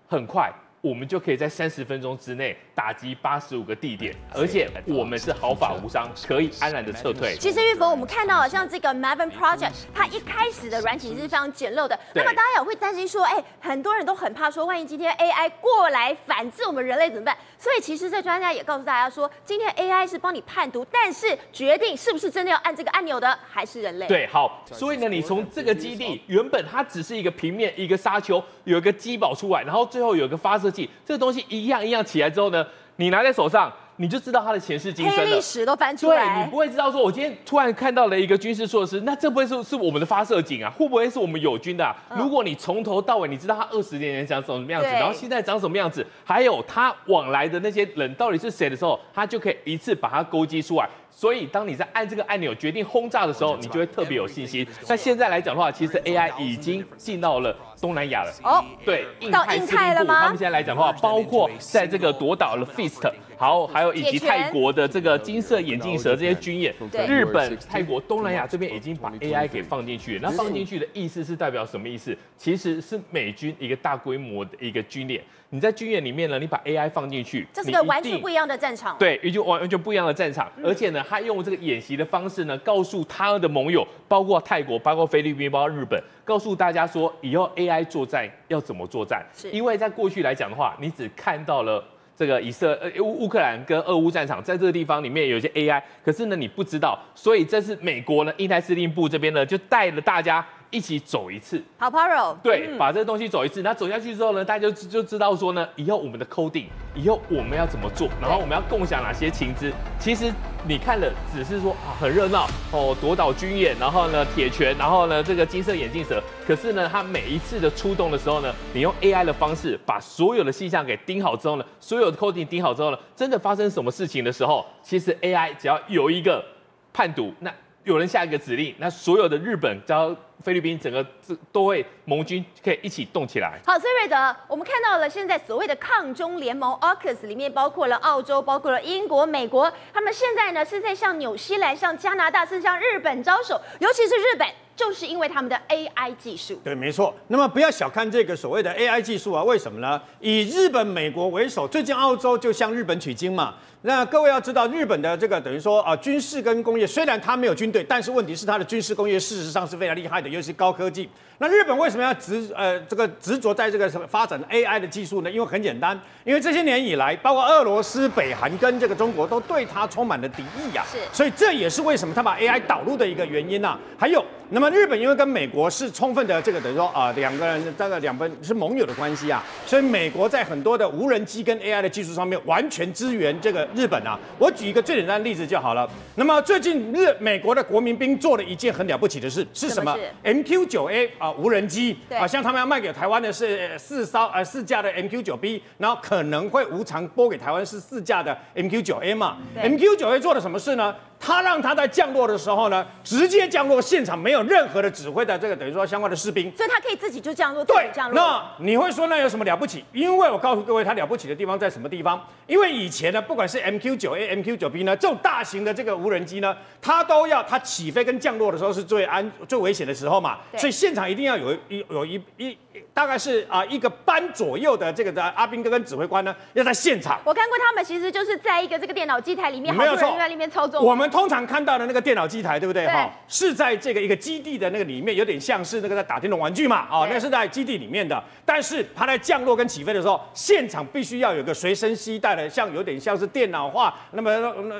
很快。我们就可以在三十分钟之内打击八十五个地点，而且我们是毫发无伤，可以安然的撤退。其实玉佛，我们看到了像这个 Maven Project，它一开始的软体是非常简陋的。那么大家也会担心说，哎，很多人都很怕说，万一今天 AI 过来反制我们人类怎么办？所以其实这专家也告诉大家说，今天 AI 是帮你判读，但是决定是不是真的要按这个按钮的还是人类。对，好，所以呢，你从这个基地原本它只是一个平面一个沙丘，有一个机堡出来，然后最后有一个发射。这个东西一样一样起来之后呢，你拿在手上，你就知道它的前世今生了。历史都翻出来，对你不会知道说，我今天突然看到了一个军事措施，那这不会是是我们的发射井啊？会不会是我们友军的？如果你从头到尾你知道他二十年前长什么样子，然后现在长什么样子，还有他往来的那些人到底是谁的时候，他就可以一次把它勾稽出来。所以，当你在按这个按钮决定轰炸的时候，你就会特别有信心。那现在来讲的话，其实 AI 已经进到了东南亚了。哦，对，到印太了吗？他们现在来讲的话，包括在这个夺岛了 Fist，好，还有以及泰国的这个金色眼镜蛇这些军演，日本、泰国、东南亚这边已经把 AI 给放进去。那放进去的意思是代表什么意思？其实是美军一个大规模的一个军演。你在军演里面呢，你把 AI 放进去，这是个完全不一样的战场。对，也就完完全不一样的战场。而且呢，他用这个演习的方式呢，告诉他的盟友，包括泰国、包括菲律宾、包括日本，告诉大家说，以后 AI 作战要怎么作战。是，因为在过去来讲的话，你只看到了这个以色呃乌乌克兰跟俄乌战场，在这个地方里面有些 AI，可是呢你不知道，所以这是美国呢印太司令部这边呢就带了大家。一起走一次，好 p a r o 对，把这个东西走一次，那走下去之后呢，大家就就知道说呢，以后我们的 coding，以后我们要怎么做，然后我们要共享哪些情资。其实你看了只是说啊很热闹哦，夺岛军演，然后呢铁拳，然后呢这个金色眼镜蛇，可是呢它每一次的出动的时候呢，你用 AI 的方式把所有的细项给盯好之后呢，所有的 coding 盯好之后呢，真的发生什么事情的时候，其实 AI 只要有一个判读，那。有人下一个指令，那所有的日本、加菲律宾，整个都会盟军可以一起动起来。好，所以瑞德，我们看到了现在所谓的抗中联盟 AUKUS 里面包括了澳洲、包括了英国、美国，他们现在呢是在向纽西兰、向加拿大、甚至向日本招手，尤其是日本，就是因为他们的 AI 技术。对，没错。那么不要小看这个所谓的 AI 技术啊，为什么呢？以日本、美国为首，最近澳洲就向日本取经嘛。那各位要知道，日本的这个等于说啊，军事跟工业虽然它没有军队，但是问题是它的军事工业事实上是非常厉害的，尤其是高科技。那日本为什么要执呃这个执着在这个什么发展 AI 的技术呢？因为很简单，因为这些年以来，包括俄罗斯、北韩跟这个中国都对它充满了敌意呀。是，所以这也是为什么他把 AI 导入的一个原因呐。还有，那么日本因为跟美国是充分的这个等于说啊两个人这个两分是盟友的关系啊，所以美国在很多的无人机跟 AI 的技术上面完全支援这个日本啊。我举一个最简单的例子就好了。那么最近日美国的国民兵做了一件很了不起的事，是什么？MQ 九 A。啊，无人机，啊像他们要卖给台湾的是四艘呃四架的 MQ 九 B，然后可能会无偿拨给台湾是四架的 MQ 九 A 嘛？MQ 九 A 做了什么事呢？他让他在降落的时候呢，直接降落现场，没有任何的指挥的这个等于说相关的士兵，所以他可以自己就降落。对，降落。那你会说那有什么了不起？因为我告诉各位，它了不起的地方在什么地方？因为以前呢，不管是 MQ 九 A、MQ 九 B 呢，这种大型的这个无人机呢，它都要它起飞跟降落的时候是最安最危险的时候嘛，所以现场一定要有一有一一大概是啊一个班左右的这个的阿兵哥跟指挥官呢要在现场。我看过他们其实就是在一个这个电脑机台里面，没有错，在里面操作。我们通常看到的那。个电脑机台对不对？哈，是在这个一个基地的那个里面，有点像是那个在打电动玩具嘛，哦，那是在基地里面的。但是它在降落跟起飞的时候，现场必须要有个随身携带的，像有点像是电脑化，那么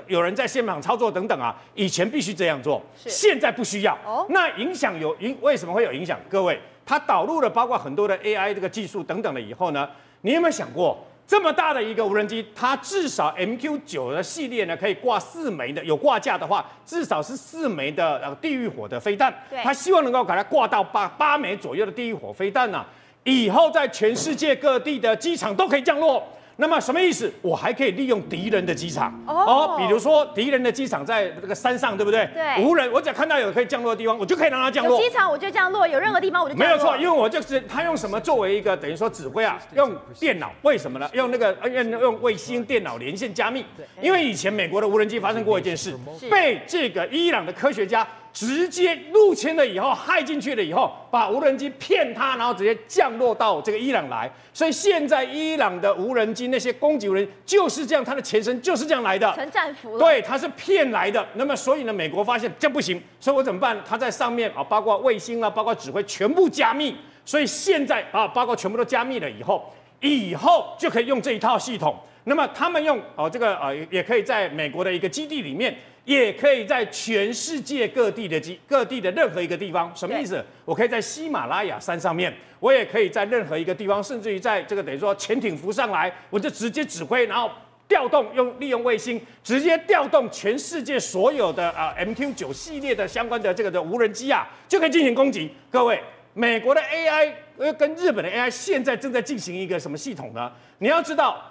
有人在现场操作等等啊。以前必须这样做，现在不需要。哦，那影响有影，为什么会有影响？各位，它导入了包括很多的 AI 这个技术等等了以后呢，你有没有想过？这么大的一个无人机，它至少 MQ 九的系列呢，可以挂四枚的，有挂架的话，至少是四枚的呃地狱火的飞弹。它希望能够把它挂到八八枚左右的地狱火飞弹呢，以后在全世界各地的机场都可以降落。那么什么意思？我还可以利用敌人的机场哦哦，比如说敌人的机场在这个山上，对不对？对无人，我只要看到有可以降落的地方，我就可以让它降落有。机场我就降落，有任何地方我就降落。没有错，因为我就是他用什么作为一个等于说指挥啊？用电脑，为什么呢？用那个呃用用卫星电脑连线加密。因为以前美国的无人机发生过一件事，被这个伊朗的科学家直接入侵了以后，害进去了以后，把无人机骗他，然后直接降落到这个伊朗来。所以现在伊朗的无人机那些攻击无人机就是这样，它的前身就是这样来的。成战俘了。对，它是骗来的。那么所以呢，美国发现这样不行，所以我怎么办？它在上面啊，包括卫星啊，包括指挥，全部加密。所以现在啊，包括全部都加密了以后，以后就可以用这一套系统。那么他们用哦这个呃，也可以在美国的一个基地里面，也可以在全世界各地的基各地的任何一个地方。什么意思？我可以在喜马拉雅山上面，我也可以在任何一个地方，甚至于在这个等于说潜艇浮上来，我就直接指挥，然后。调动用利用卫星直接调动全世界所有的啊 MQ 九系列的相关的这个的无人机啊，就可以进行攻击。各位，美国的 AI 呃跟日本的 AI 现在正在进行一个什么系统呢？你要知道，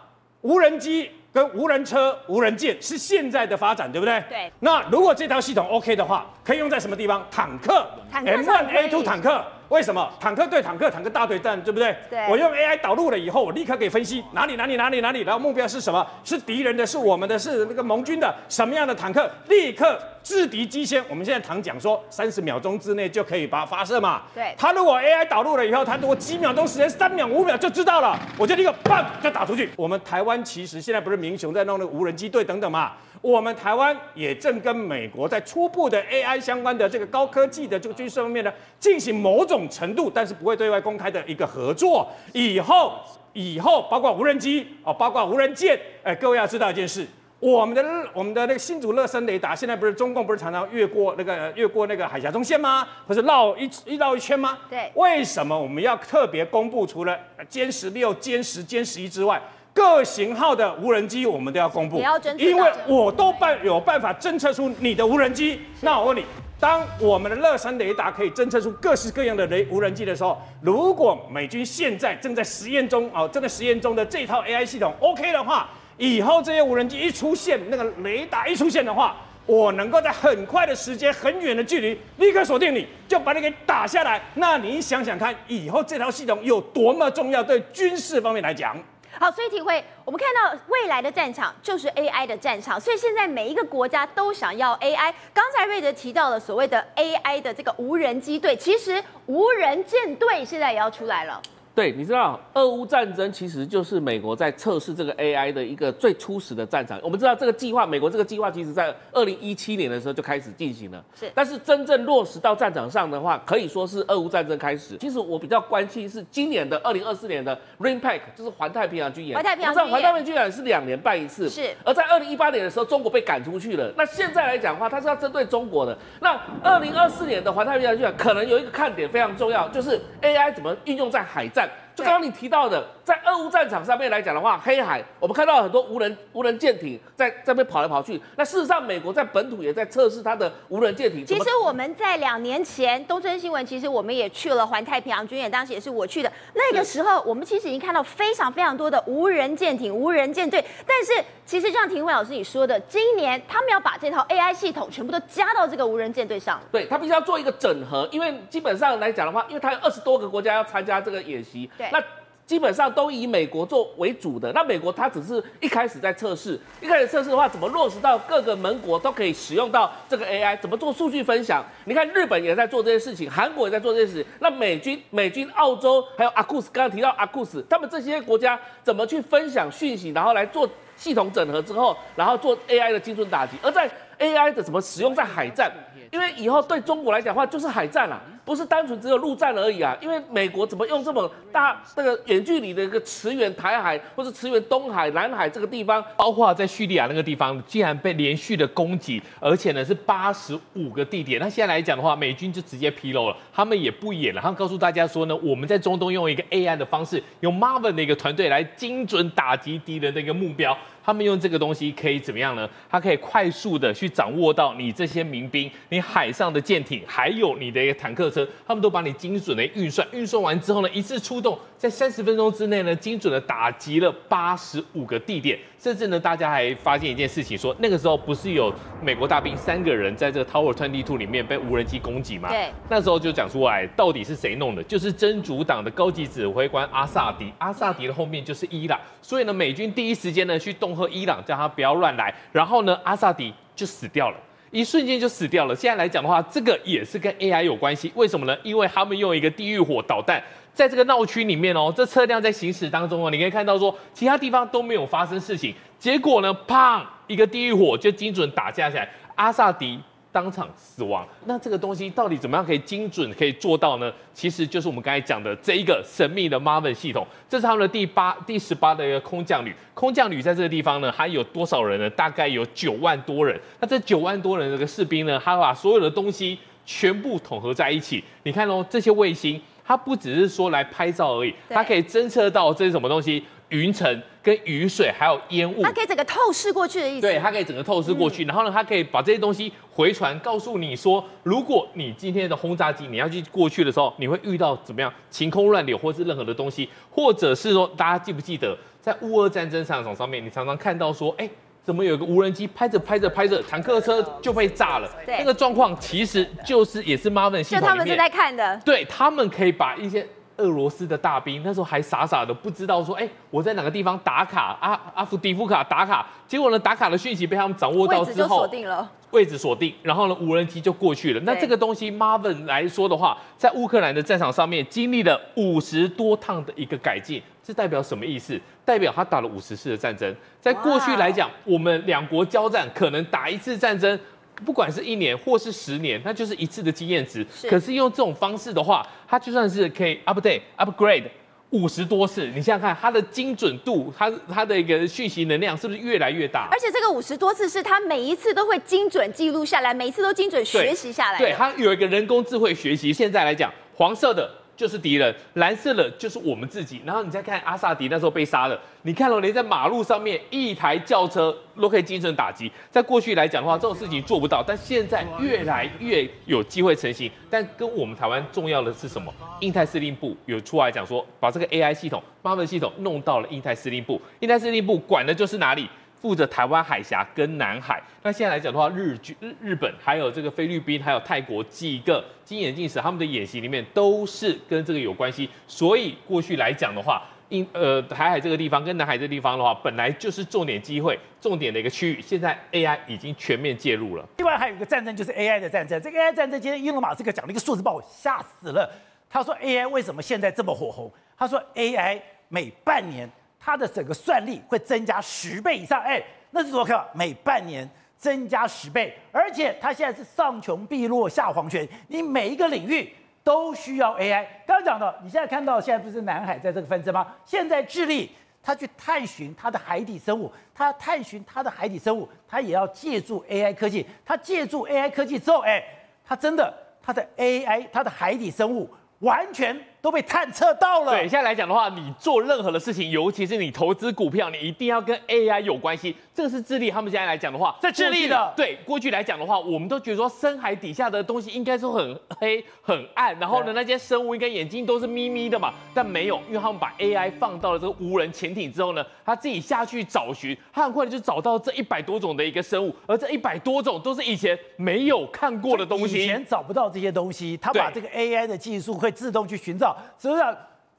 无人机跟无人车、无人舰是现在的发展，对不对？对。那如果这套系统 OK 的话，可以用在什么地方？坦克坦克上，M1 可以 A2 坦克。为什么？坦克对坦克，坦克大对战，对不对？对我用 AI 导入了以后，我立刻可以分析哪里哪里哪里哪里，然后目标是什么？是敌人的，是我们的，是那个盟军的，什么样的坦克，立刻制敌机先。我们现在常讲说，三十秒钟之内就可以把它发射嘛。对他如果 AI 导入了以后，他如果几秒钟时间，三秒五秒就知道了，我就立刻砰就打出去。我们台湾其实现在不是民雄在弄那个无人机队等等嘛。我们台湾也正跟美国在初步的 AI 相关的这个高科技的这个军事方面呢，进行某种程度，但是不会对外公开的一个合作。以后，以后包括无人机哦，包括无人舰，哎，各位要知道一件事。我们的我们的那个新竹乐升雷达，现在不是中共不是常常越过那个越过那个海峡中线吗？不是绕一一绕一圈吗？对为什么我们要特别公布？除了歼十六、歼十、歼十一之外，各型号的无人机我们都要公布，因为我都办有办法侦测出你的无人机。那我问你，当我们的乐山雷达可以侦测出各式各样的雷无人机的时候，如果美军现在正在实验中哦，正在实验中的这套 AI 系统 OK 的话，以后这些无人机一出现，那个雷达一出现的话，我能够在很快的时间、很远的距离立刻锁定你，就把你给打下来。那你想想看，以后这套系统有多么重要，对军事方面来讲。好，所以体会，我们看到未来的战场就是 AI 的战场，所以现在每一个国家都想要 AI。刚才瑞德提到了所谓的 AI 的这个无人机队，其实无人舰队现在也要出来了。对，你知道俄乌战争其实就是美国在测试这个 AI 的一个最初始的战场。我们知道这个计划，美国这个计划其实在二零一七年的时候就开始进行了，是但是真正落实到战场上的话，可以说是俄乌战争开始。其实我比较关心是今年的二零二四年的 RIMPAC，就是环太平洋军演。环太平洋军演环太平洋军演是两年办一次，是而在二零一八年的时候，中国被赶出去了。那现在来讲的话，它是要针对中国的。那二零二四年的环太平洋军演可能有一个看点非常重要，就是 AI 怎么运用在海战。就刚刚你提到的，在俄乌战场上面来讲的话，黑海我们看到很多无人无人舰艇在在那边跑来跑去。那事实上，美国在本土也在测试它的无人舰艇。其实我们在两年前东森新闻，其实我们也去了环太平洋军演，当时也是我去的。那个时候，我们其实已经看到非常非常多的无人舰艇、无人舰队。但是，其实就像廷辉老师你说的，今年他们要把这套 AI 系统全部都加到这个无人舰队上。对，他必须要做一个整合，因为基本上来讲的话，因为它有二十多个国家要参加这个演习，那基本上都以美国做为主的。那美国它只是一开始在测试，一开始测试的话，怎么落实到各个盟国都可以使用到这个 AI？怎么做数据分享？你看日本也在做这些事情，韩国也在做这些事情。那美军、美军、澳洲还有阿库斯，刚刚提到阿库斯，他们这些国家怎么去分享讯息，然后来做系统整合之后，然后做 AI 的精准打击？而在 AI 的怎么使用在海战？因为以后对中国来讲的话，就是海战啦、不是单纯只有陆战而已啊。因为美国怎么用这么大那个远距离的一个驰援台海，或是驰援东海、南海这个地方，包括在叙利亚那个地方，竟然被连续的攻击，而且呢是八十五个地点。那现在来讲的话，美军就直接披露了，他们也不演了，他们告诉大家说呢，我们在中东用一个 AI 的方式，用 Marvin 的一个团队来精准打击敌人的一个目标。他们用这个东西可以怎么样呢？它可以快速的去掌握到你这些民兵、你海上的舰艇，还有你的一个坦克车，他们都把你精准的运算，运算完之后呢，一次出动，在三十分钟之内呢，精准的打击了八十五个地点，甚至呢，大家还发现一件事情，说那个时候不是有美国大兵三个人在这个 Tower Twenty Two 里面被无人机攻击吗？对，那时候就讲出来，到底是谁弄的？就是真主党的高级指挥官阿萨迪，阿萨迪的后面就是伊朗，所以呢，美军第一时间呢去恫吓伊朗，叫他不要乱来，然后呢，阿萨迪就死掉了。一瞬间就死掉了。现在来讲的话，这个也是跟 AI 有关系。为什么呢？因为他们用一个地狱火导弹，在这个闹区里面哦，这车辆在行驶当中哦，你可以看到说，其他地方都没有发生事情，结果呢，砰，一个地狱火就精准打架起来，阿萨迪。当场死亡，那这个东西到底怎么样可以精准可以做到呢？其实就是我们刚才讲的这一个神秘的 Marvin 系统，这是他们的第八、第十八的一个空降旅。空降旅在这个地方呢，它有多少人呢？大概有九万多人。那这九万多人这个士兵呢，他把所有的东西全部统合在一起。你看哦，这些卫星，它不只是说来拍照而已，它可以侦测到这是什么东西。云层跟雨水还有烟雾，它可以整个透视过去的意思。对，它可以整个透视过去，然后呢，它可以把这些东西回传，告诉你说，如果你今天的轰炸机你要去过去的时候，你会遇到怎么样晴空乱流，或是任何的东西，或者是说，大家记不记得在乌俄战争场上面，你常常看到说，哎，怎么有个无人机拍着拍着拍着，坦克车就被炸了？那个状况其实就是也是 Marvin 系统就他们是在看的，对他们可以把一些。俄罗斯的大兵那时候还傻傻的不知道说，哎，我在哪个地方打卡？阿阿夫迪夫卡打卡，结果呢，打卡的讯息被他们掌握到之后，锁定了，位置锁定，然后呢，无人机就过去了。那这个东西，Marvin 来说的话，在乌克兰的战场上面经历了五十多趟的一个改进，这代表什么意思？代表他打了五十次的战争。在过去来讲，我们两国交战可能打一次战争。不管是一年或是十年，那就是一次的经验值。可是用这种方式的话，它就算是可以 update upgrade 五十多次。你想想看，它的精准度，它它的一个讯息能量是不是越来越大？而且这个五十多次是它每一次都会精准记录下来，每一次都精准学习下来。对，它有一个人工智慧学习。现在来讲，黄色的。就是敌人，蓝色的就是我们自己。然后你再看阿萨迪那时候被杀了，你看了连在马路上面一台轿车都可以精准打击。在过去来讲的话，这种事情做不到，但现在越来越有机会成型。但跟我们台湾重要的是什么？印太司令部有出来讲说，把这个 AI 系统、八文系统弄到了印太司令部。印太司令部管的就是哪里？负责台湾海峡跟南海。那现在来讲的话，日军、日日本还有这个菲律宾，还有泰国几个经眼镜使，他们的演习里面都是跟这个有关系。所以过去来讲的话，印呃台海这个地方跟南海这个地方的话，本来就是重点机会、重点的一个区域。现在 AI 已经全面介入了。另外还有一个战争就是 AI 的战争。这个 AI 战争，今天伊隆马斯克讲了一个数字，把我吓死了。他说 AI 为什么现在这么火红？他说 AI 每半年它的整个算力会增加十倍以上。哎。那是多可！每半年增加十倍，而且它现在是上穷碧落下黄泉，你每一个领域都需要 AI。刚刚讲的，你现在看到现在不是南海在这个纷争吗？现在智利它去探寻它的海底生物，它探寻它的海底生物，它也要借助 AI 科技。它借助 AI 科技之后，哎，它真的它的 AI 它的海底生物完全。都被探测到了。对，现在来讲的话，你做任何的事情，尤其是你投资股票，你一定要跟 AI 有关系。这个是智利，他们现在来讲的话，在智利的。对，过去来讲的话，我们都觉得说深海底下的东西应该是很黑、很暗，然后呢，那些生物应该眼睛都是眯眯的嘛。但没有，因为他们把 AI 放到了这个无人潜艇之后呢，他自己下去找寻，他很快就找到这一百多种的一个生物，而这一百多种都是以前没有看过的东西，以前找不到这些东西，他把这个 AI 的技术会自动去寻找。是不是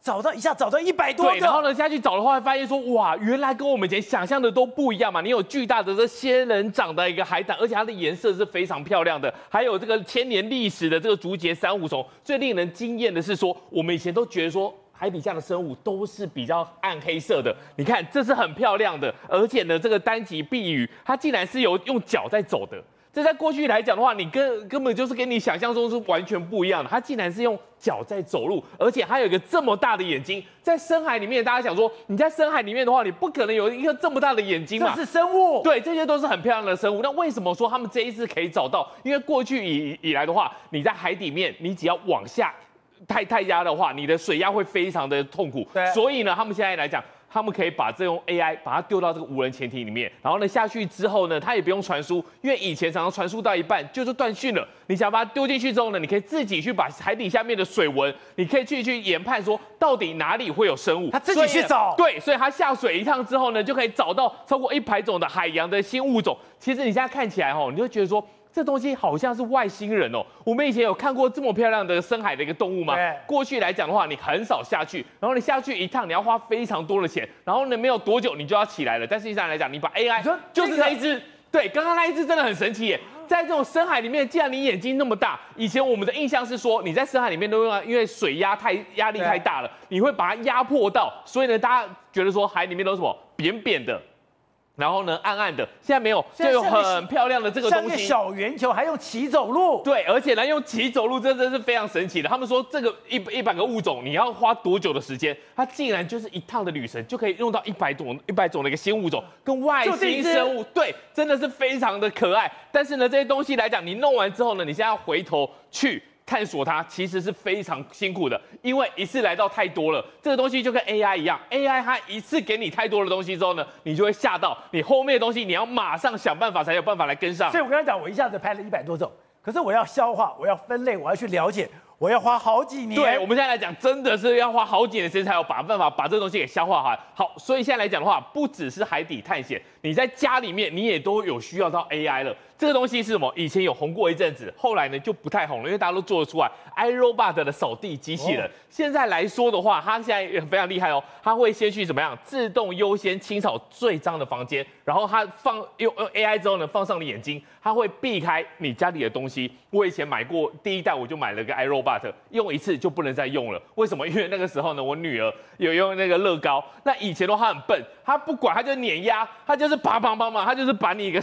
找到一下找到一百多个？然后呢下去找的话，发现说哇，原来跟我们以前想象的都不一样嘛！你有巨大的这仙人掌的一个海胆，而且它的颜色是非常漂亮的，还有这个千年历史的这个竹节珊瑚虫。最令人惊艳的是说，我们以前都觉得说海底下的生物都是比较暗黑色的，你看这是很漂亮的，而且呢这个单鳍碧鱼，它竟然是有用脚在走的。这在过去来讲的话，你根根本就是跟你想象中是完全不一样的。它竟然是用脚在走路，而且还有一个这么大的眼睛。在深海里面，大家想说你在深海里面的话，你不可能有一个这么大的眼睛嘛？这是生物。对，这些都是很漂亮的生物。那为什么说他们这一次可以找到？因为过去以以来的话，你在海底面，你只要往下太太压的话，你的水压会非常的痛苦。对。所以呢，他们现在来讲。他们可以把这种 AI 把它丢到这个无人潜艇里面，然后呢下去之后呢，它也不用传输，因为以前常常传输到一半就是断讯了。你想把它丢进去之后呢，你可以自己去把海底下面的水文，你可以去去研判说到底哪里会有生物，他自己去找。对，所以他下水一趟之后呢，就可以找到超过一百种的海洋的新物种。其实你现在看起来哦，你就觉得说。这东西好像是外星人哦。我们以前有看过这么漂亮的深海的一个动物吗？过去来讲的话，你很少下去，然后你下去一趟，你要花非常多的钱，然后呢，没有多久你就要起来了。但实际上来讲，你把 AI 就是那一只，对，刚刚那一只真的很神奇耶。在这种深海里面，既然你眼睛那么大，以前我们的印象是说你在深海里面都用，因为水压太压力太大了，你会把它压迫到，所以呢，大家觉得说海里面都是什么扁扁的。然后呢，暗暗的，现在没有，就有很漂亮的这个东西，小圆球，还用骑走路，对，而且呢，用骑走路，真的是非常神奇的。他们说这个一一百个物种，你要花多久的时间？它竟然就是一趟的旅程就可以用到一百种一百种的一个新物种，跟外星生物，对，真的是非常的可爱。但是呢，这些东西来讲，你弄完之后呢，你现在要回头去。探索它其实是非常辛苦的，因为一次来到太多了，这个东西就跟 AI 一样，AI 它一次给你太多的东西之后呢，你就会吓到，你后面的东西你要马上想办法才有办法来跟上。所以我跟他讲，我一下子拍了一百多种，可是我要消化，我要分类，我要去了解。我要花好几年。对，我们现在来讲，真的是要花好几年时间才有把办法把这个东西给消化好。好，所以现在来讲的话，不只是海底探险，你在家里面你也都有需要到 AI 了。这个东西是什么？以前有红过一阵子，后来呢就不太红了，因为大家都做得出来。iRobot 的扫地机器人，现在来说的话，它现在也非常厉害哦。它会先去怎么样？自动优先清扫最脏的房间，然后它放用用 AI 之后呢，放上你眼睛，它会避开你家里的东西。我以前买过第一代，我就买了个 iRobot，用一次就不能再用了。为什么？因为那个时候呢，我女儿有用那个乐高。那以前的话很笨，她不管，她就碾压，她就是啪啪啪嘛，她就是把你一个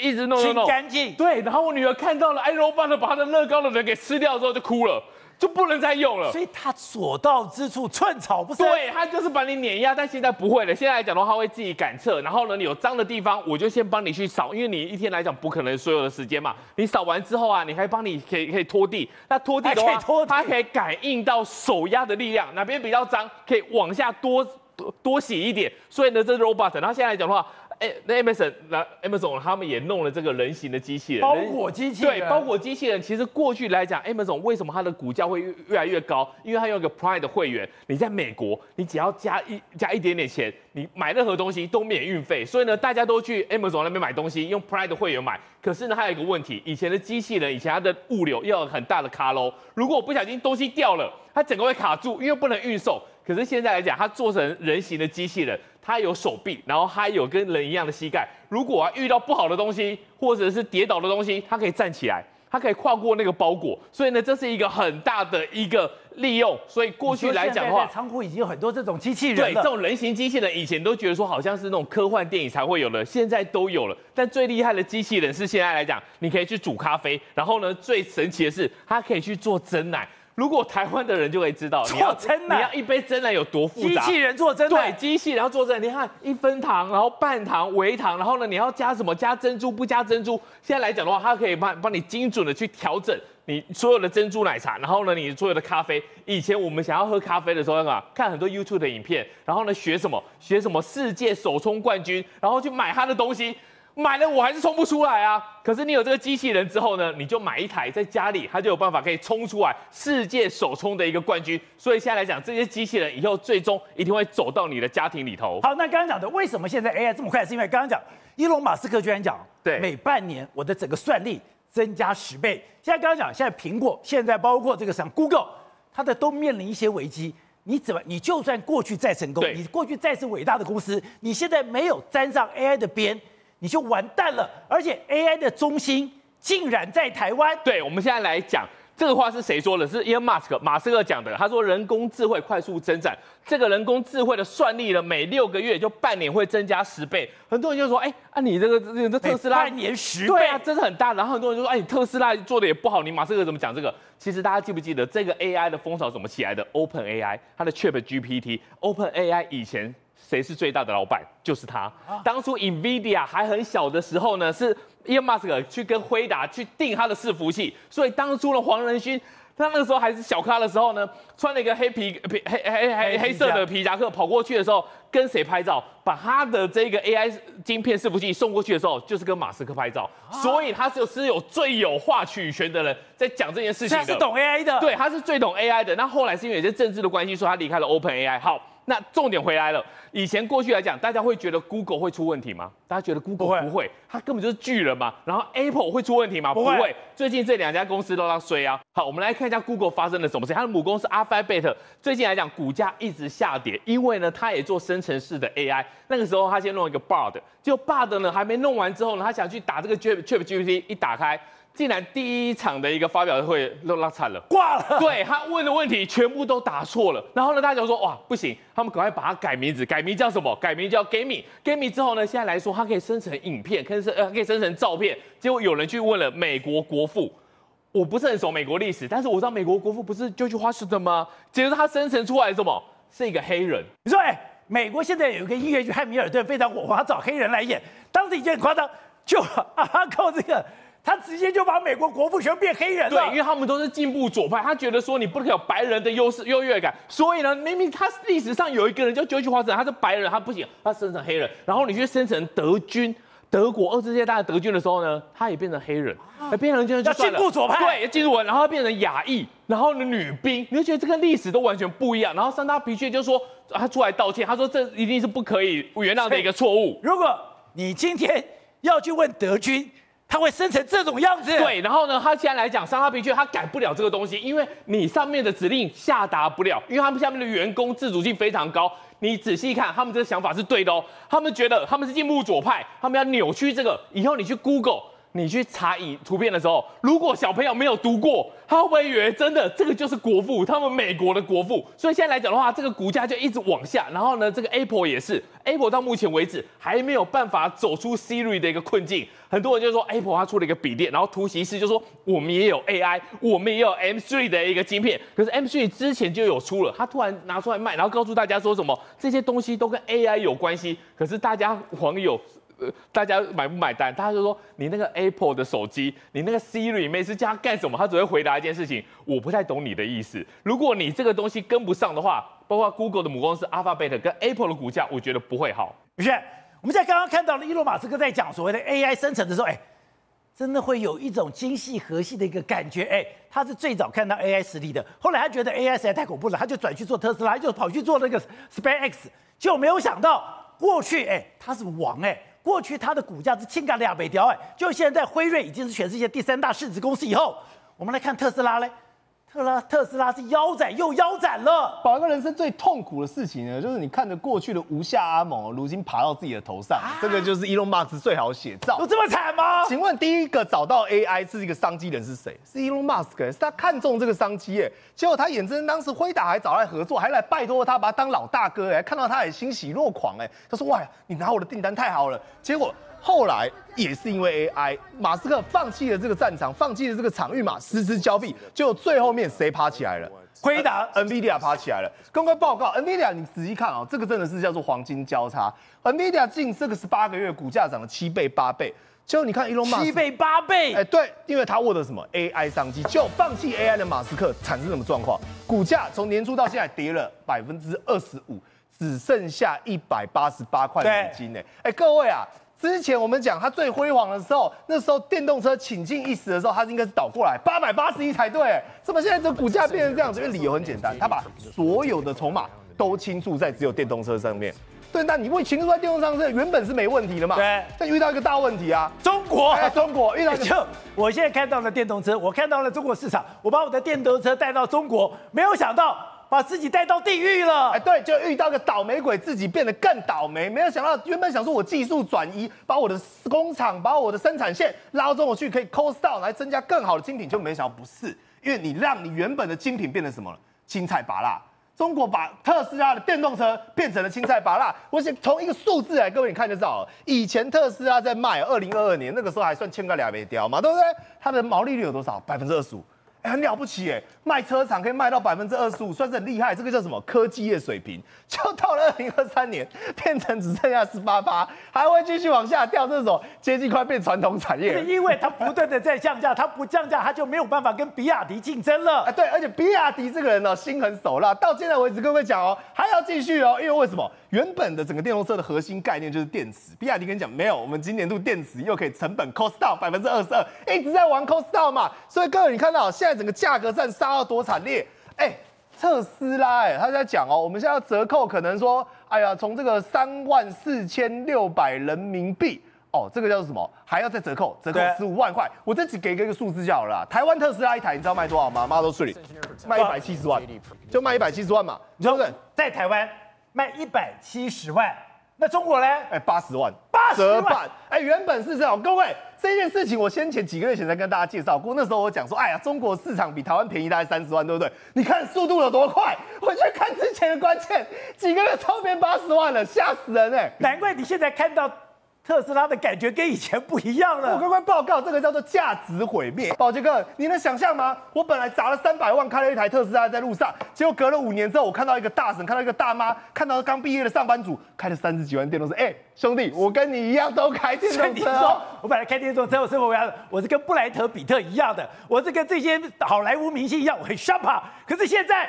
一直弄弄弄干净。对，然后我女儿看到了哎，robot 把他的乐高的人给吃掉之后就哭了。就不能再用了，所以它所到之处寸草不生。对，它就是把你碾压，但现在不会了。现在来讲的话，会自己感测，然后呢，你有脏的地方，我就先帮你去扫，因为你一天来讲不可能所有的时间嘛。你扫完之后啊，你还帮你可以可以拖地，那拖地的话，它可以感应到手压的力量，哪边比较脏，可以往下多多多洗一点。所以呢，这 robot，然后现在来讲的话。哎，那 Amazon 那 Amazon 他们也弄了这个人形的机器人，包裹机器人。对，包裹机器人。其实过去来讲，Amazon 为什么它的股价会越越来越高？因为它有一个 Prime 的会员，你在美国，你只要加一加一点点钱，你买任何东西都免运费。所以呢，大家都去 Amazon 那边买东西，用 Prime 的会员买。可是呢，还有一个问题，以前的机器人，以前它的物流要很大的卡喽，如果我不小心东西掉了，它整个会卡住，因为不能运送。可是现在来讲，它做成人形的机器人。它有手臂，然后它有跟人一样的膝盖。如果啊遇到不好的东西，或者是跌倒的东西，它可以站起来，它可以跨过那个包裹。所以呢，这是一个很大的一个利用。所以过去来讲的话，仓库已经有很多这种机器人。对，这种人形机器人以前都觉得说好像是那种科幻电影才会有的，现在都有了。但最厉害的机器人是现在来讲，你可以去煮咖啡，然后呢，最神奇的是它可以去做蒸奶。如果台湾的人就会知道，你要真奶，你要一杯真奶有多复杂？机器人做真奶，对，机器人要做真奶。你看一分糖，然后半糖、微糖，然后呢，你要加什么？加珍珠不加珍珠？现在来讲的话，它可以帮帮你精准的去调整你所有的珍珠奶茶，然后呢，你所有的咖啡。以前我们想要喝咖啡的时候，干嘛？看很多 YouTube 的影片，然后呢，学什么？学什么世界首冲冠军，然后去买他的东西。买了我还是冲不出来啊！可是你有这个机器人之后呢，你就买一台在家里，它就有办法可以冲出来世界首冲的一个冠军。所以现在来讲，这些机器人以后最终一定会走到你的家庭里头。好，那刚刚讲的为什么现在 AI 这么快？是因为刚刚讲，伊隆马斯克居然讲，对，每半年我的整个算力增加十倍。现在刚刚讲，现在苹果，现在包括这个像 Google，它的都面临一些危机。你怎么？你就算过去再成功，你过去再是伟大的公司，你现在没有沾上 AI 的边。你就完蛋了，而且 AI 的中心竟然在台湾。对，我们现在来讲这个话是谁说的？是 Elon Musk 马斯克讲的。他说人工智慧快速增长，这个人工智慧的算力呢，每六个月就半年会增加十倍。很多人就说，哎，啊你这个这个特斯拉半年十倍，对啊，真的很大。然后很多人就说，哎，你特斯拉做的也不好，你马斯克怎么讲这个？其实大家记不记得这个 AI 的风潮怎么起来的？Open AI，它的 Chat GPT，Open AI 以前。谁是最大的老板？就是他。当初 Nvidia 还很小的时候呢，是 Elon Musk 去跟辉达去订他的伺服器，所以当初的，黄仁勋。他那个时候还是小咖的时候呢，穿了一个黑皮皮黑黑黑黑色的皮夹克跑过去的时候，跟谁拍照？把他的这个 AI 晶片伺服器送过去的时候，就是跟马斯克拍照。所以他就是有最有话语权的人在讲这件事情的。他是懂 AI 的，对，他是最懂 AI 的。那后来是因为有些政治的关系，说他离开了 Open AI。好。那重点回来了，以前过去来讲，大家会觉得 Google 会出问题吗？大家觉得 Google 不会，它根本就是巨人嘛。然后 Apple 会出问题吗？不会。最近这两家公司都在衰啊。好，我们来看一下 Google 发生了什么事。它的母公司 Alphabet 最近来讲股价一直下跌，因为呢，它也做生成式的 AI。那个时候它先弄一个 Bard，就 Bard 呢还没弄完之后呢，他想去打这个 Chat GPT，一打开。竟然第一场的一个发表会都拉惨了，挂了。对他问的问题全部都答错了，然后呢，大家就说哇不行，他们赶快把它改名字，改名叫什么？改名叫 Gamey，Gamey 之后呢，现在来说它可以生成影片，可以生呃可以生成照片。结果有人去问了美国国父，我不是很熟美国历史，但是我知道美国国父不是就去花 o 的吗？结果他生成出来什么？是一个黑人。你说哎，美国现在有一个音乐剧《汉密尔顿》非常火，他找黑人来演，当时已经很夸张，就啊靠这个。他直接就把美国国父全变黑人了，对，因为他们都是进步左派，他觉得说你不能有白人的优势优越感，所以呢，明明他历史上有一个人叫 George Washington，他是白人，他不行，他生成黑人，然后你去生成德军，德国二次世界大战德军的时候呢，他也变成黑人，变成就要进步左派，对，进入文，然后变成亚裔，然后呢女兵，你就觉得这个历史都完全不一样，然后桑达皮确就说他出来道歉，他说这一定是不可以原谅的一个错误，如果你今天要去问德军。他会生成这种样子。对，然后呢，他现在来讲，三哈皮确他改不了这个东西，因为你上面的指令下达不了，因为他们下面的员工自主性非常高。你仔细看，他们这个想法是对的哦。他们觉得他们是进步左派，他们要扭曲这个。以后你去 Google。你去查影图片的时候，如果小朋友没有读过，他会不会以为真的这个就是国父？他们美国的国父。所以现在来讲的话，这个股价就一直往下。然后呢，这个 Apple 也是，Apple 到目前为止还没有办法走出 Siri 的一个困境。很多人就说 Apple 它出了一个笔电，然后图形师就说我们也有 AI，我们也有 M3 的一个晶片。可是 M3 之前就有出了，他突然拿出来卖，然后告诉大家说什么这些东西都跟 AI 有关系。可是大家网友。大家买不买单？大家就说你那个 Apple 的手机，你那个 Siri 每次叫他干什么，他只会回答一件事情。我不太懂你的意思。如果你这个东西跟不上的话，包括 Google 的母公司 Alphabet 跟 Apple 的股价，我觉得不会好。不是，我们在刚刚看到了伊隆马斯克在讲所谓的 AI 生成的时候，哎，真的会有一种精细核细的一个感觉。哎，他是最早看到 AI 实力的，后来他觉得 AI 实在太恐怖了，他就转去做特斯拉，就跑去做那个 SpaceX，就没有想到过去，哎，他是王，哎。过去它的股价是轻嘎两倍掉哎，就现在辉瑞已经是全世界第三大市值公司以后，我们来看特斯拉嘞。特拉特斯拉是腰斩又腰斩了。宝哥人生最痛苦的事情呢，就是你看着过去的无下阿蒙，如今爬到自己的头上，这个就是 Elon Musk 最好写照。有这么惨吗？请问第一个找到 AI 是一个商机人是谁？是 Elon Musk，是他看中这个商机耶。结果他眼睁睁当时辉达还找来合作，还来拜托他把他当老大哥哎，看到他也欣喜若狂哎。他说哇，你拿我的订单太好了。结果。后来也是因为 AI，马斯克放弃了这个战场，放弃了这个场域嘛，失之交臂。就最后面谁爬起来了？回答，NVIDIA 爬起来了。公开报告，NVIDIA，你仔细看啊，这个真的是叫做黄金交叉。NVIDIA 近这个十八个月股价涨了七倍八倍。结果你看 Elon Musk，七倍八倍。哎，对，因为他握的什么 AI 商机，就放弃 AI 的马斯克产生什么状况？股价从年初到现在跌了百分之二十五，只剩下一百八十八块美金呢。哎，各位啊。之前我们讲它最辉煌的时候，那时候电动车倾尽一时的时候，它应该是倒过来八百八十一才对。怎么现在这股价变成这样子？因为理由很简单，它把所有的筹码都倾注在只有电动车上面。对，那你会倾注在电动车上，原本是没问题的嘛？对。但遇到一个大问题啊，中国，中国遇到就我现在看到了电动车，我看到了中国市场，我把我的电动车带到中国，没有想到。把自己带到地狱了，哎，对，就遇到个倒霉鬼，自己变得更倒霉。没有想到，原本想说我技术转移，把我的工厂、把我的生产线拉到中国去，可以 cost down 来增加更好的精品，就没想到不是，因为你让你原本的精品变成什么了？青菜拔辣。中国把特斯拉的电动车变成了青菜拔辣。我想从一个数字来，各位你看就知道，以前特斯拉在卖，二零二二年那个时候还算欠个两倍雕嘛，对不对？它的毛利率有多少？百分之二十五。哎，很了不起哎，卖车厂可以卖到百分之二十五，算是很厉害。这个叫什么科技业水平？就到了二零二三年，变成只剩下十八趴，还会继续往下掉，这种接近快变传统产业了。因为它不断的在降价，它不降价，它就没有办法跟比亚迪竞争了。哎，对，而且比亚迪这个人呢，心狠手辣，到现在为止，各位讲哦，还要继续哦，因为为什么？原本的整个电动车的核心概念就是电池，比亚迪跟你讲没有，我们今年度电池又可以成本 cost down 百分之二十二，一直在玩 cost down 嘛，所以各位你看到现在整个价格战杀到多惨烈，哎，特斯拉哎，他在讲哦，我们现在要折扣，可能说，哎呀，从这个三万四千六百人民币，哦，这个叫做什么？还要再折扣，折扣十五万块，我这只给一个数字就好了。台湾特斯拉一台你知道卖多少吗？Model Three 卖一百七十万，就卖一百七十万嘛，你说在台湾。卖一百七十万，那中国呢？哎，八十万，八十万，哎，原本是这样。各位，这件事情我先前几个月前才跟大家介绍过，那时候我讲说，哎呀，中国市场比台湾便宜大概三十万，对不对？你看速度有多快，我去看之前的关键，几个月超变八十万了，吓死人哎！难怪你现在看到。特斯拉的感觉跟以前不一样了。我刚刚报告，这个叫做价值毁灭。宝杰哥，你能想象吗？我本来砸了三百万开了一台特斯拉在路上，结果隔了五年之后，我看到一个大神，看到一个大妈，看到刚毕业的上班族开了三十几万电动车。哎，兄弟，我跟你一样都开电动车。我本来开电动车，我生活样，我是跟布莱德比特一样的，我是跟这些好莱坞明星一样，我很 s h a p 可是现在。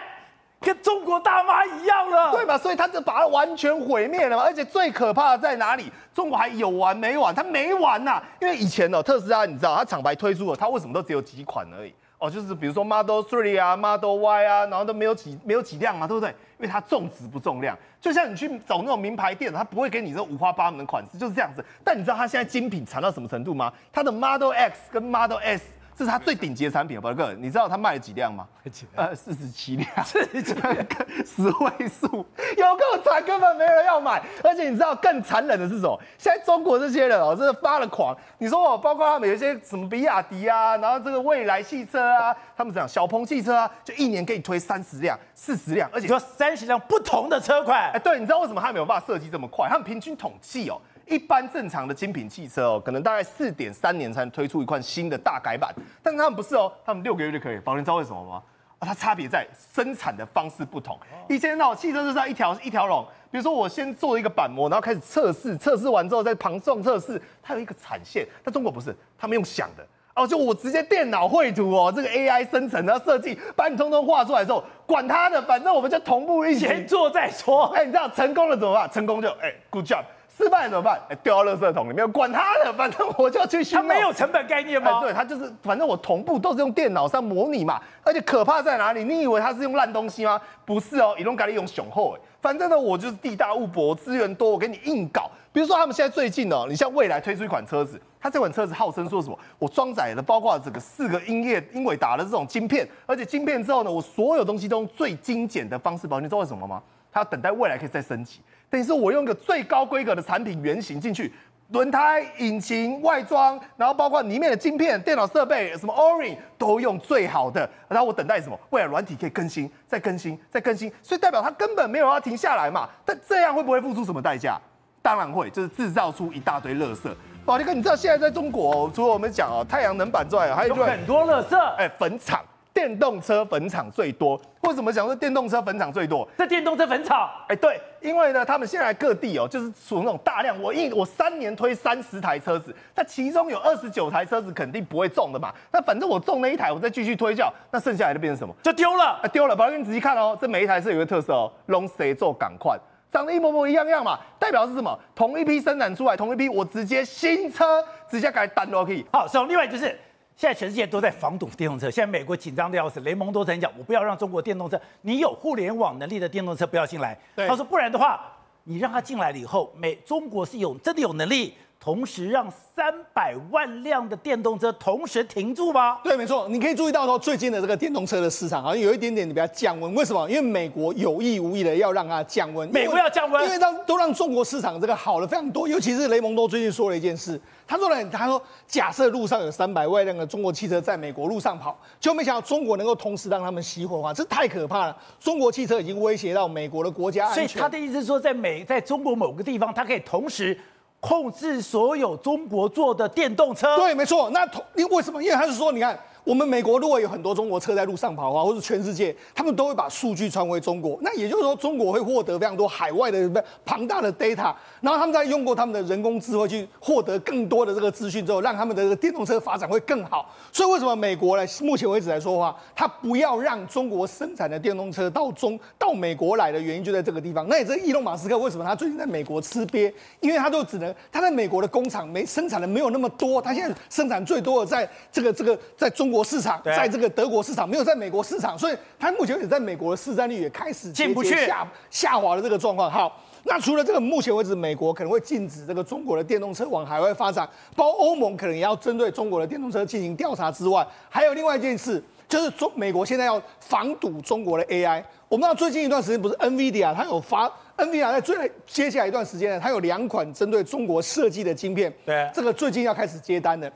跟中国大妈一样了，对吧？所以他就把它完全毁灭了嘛。而且最可怕的在哪里？中国还有完没完？他没完呐！因为以前哦，特斯拉你知道，它厂牌推出了，它为什么都只有几款而已？哦，就是比如说 Model Three 啊，Model Y 啊，然后都没有几没有几辆嘛，对不对？因为它重质不重量，就像你去找那种名牌店，它不会给你这五花八门的款式，就是这样子。但你知道它现在精品惨到什么程度吗？它的 Model X 跟 Model S。这是它最顶级的产品，宝哥，你知道它卖了几辆吗？呃，四十七辆，四十七辆，十位数，有够惨，根本没人要买。而且你知道更残忍的是什么？现在中国这些人哦，真的发了狂。你说我，包括他们有一些什么比亚迪啊，然后这个未来汽车啊，他们讲小鹏汽车啊，就一年给你推三十辆、四十辆，而且说三十辆不同的车款。哎，对，你知道为什么他没有办法设计这么快？他们平均统计哦。一般正常的精品汽车哦，可能大概四点三年才能推出一款新的大改版，但是他们不是哦，他们六个月就可以。宝林知道为什么吗？啊，它差别在生产的方式不同。以前那汽车就是一条一条龙，比如说我先做一个板模，然后开始测试，测试完之后再旁撞测试，它有一个产线。但中国不是，他们用想的哦，就我直接电脑绘图哦，这个 AI 生成然后设计，把你通通画出来之后，管他的，反正我们就同步一起先做再说。哎，你知道成功了怎么办？成功就哎，good job。失败怎么办？掉到垃圾桶里面，管他的，反正我就要去修。他没有成本概念吗？对他就是，反正我同步都是用电脑上模拟嘛。而且可怕在哪里？你以为他是用烂东西吗？不是哦，以龙咖喱用雄厚哎。反正呢，我就是地大物博，资源多，我给你硬搞。比如说他们现在最近哦，你像未来推出一款车子，它这款车子号称说什么？我装载了包括这个四个英业英伟达的这种晶片，而且晶片之后呢，我所有东西都用最精简的方式保。你知道为什么吗？它要等待未来可以再升级。等于是我用一个最高规格的产品原型进去，轮胎、引擎、外装，然后包括里面的晶片、电脑设备，什么 Orin 都用最好的。然后我等待什么？未来软体可以更新，再更新，再更新。所以代表它根本没有要停下来嘛？但这样会不会付出什么代价？当然会，就是制造出一大堆垃圾。宝杰哥，你知道现在在中国，除了我们讲哦太阳能板之外，还有很多垃圾，哎，坟场。电动车坟场最多，为什么讲说电动车坟场最多？这电动车坟场，哎，对，因为呢，他们现在各地哦，就是属于那种大量，我一我三年推三十台车子，那其中有二十九台车子肯定不会中的嘛，那反正我中那一台，我再继续推叫，那剩下来的变成什么？就丢了，啊，丢了。宝哥，你仔细看哦，这每一台是有个特色哦，龙谁做赶快，长得一模模一样样嘛，代表是什么？同一批生产出来，同一批，我直接新车直接改单都可以。好，所以另外就是。现在全世界都在防堵电动车，现在美国紧张的要死，雷蒙多曾讲，我不要让中国电动车，你有互联网能力的电动车不要进来。他说不然的话，你让他进来了以后，美中国是有真的有能力。同时让三百万辆的电动车同时停住吗？对，没错。你可以注意到说，最近的这个电动车的市场好像有一点点比较降温。为什么？因为美国有意无意的要让它降温。美国要降温，因为让都让中国市场这个好了非常多。尤其是雷蒙多最近说了一件事，他说呢，他说假设路上有三百万辆的中国汽车在美国路上跑，就没想到中国能够同时让他们熄火的话，这太可怕了。中国汽车已经威胁到美国的国家安全。所以他的意思是说，在美在中国某个地方，它可以同时。控制所有中国做的电动车，对，没错。那同因为什么？因为他是说，你看，我们美国如果有很多中国车在路上跑的话，或者全世界，他们都会把数据传回中国。那也就是说，中国会获得非常多海外的庞大的 data，然后他们再用过他们的人工智慧去获得更多的这个资讯之后，让他们的这个电动车发展会更好。所以为什么美国呢？目前为止来说的话，他不要让中国生产的电动车到中到美国来的原因就在这个地方。那也是伊隆马斯克为什么他最近在美国吃瘪，因为他就只能他在美国的工厂没生产的没有那么多，他现在生产最多的在这个这个在中国市场，在这个德国市场，没有在美国市场，所以它目前为止在美国的市占率也开始进不去下下滑的这个状况。好，那除了这个，目前为止美国可能会禁止这个中国的电动车往海外发展，包括欧盟可能也要针对中国的电动车进行调查之外，还有另外一件事。就是中美国现在要防堵中国的 AI。我们知道最近一段时间不是 NVIDIA 它有发，NVIDIA 在最接下来一段时间呢，它有两款针对中国设计的晶片，对，这个最近要开始接单的。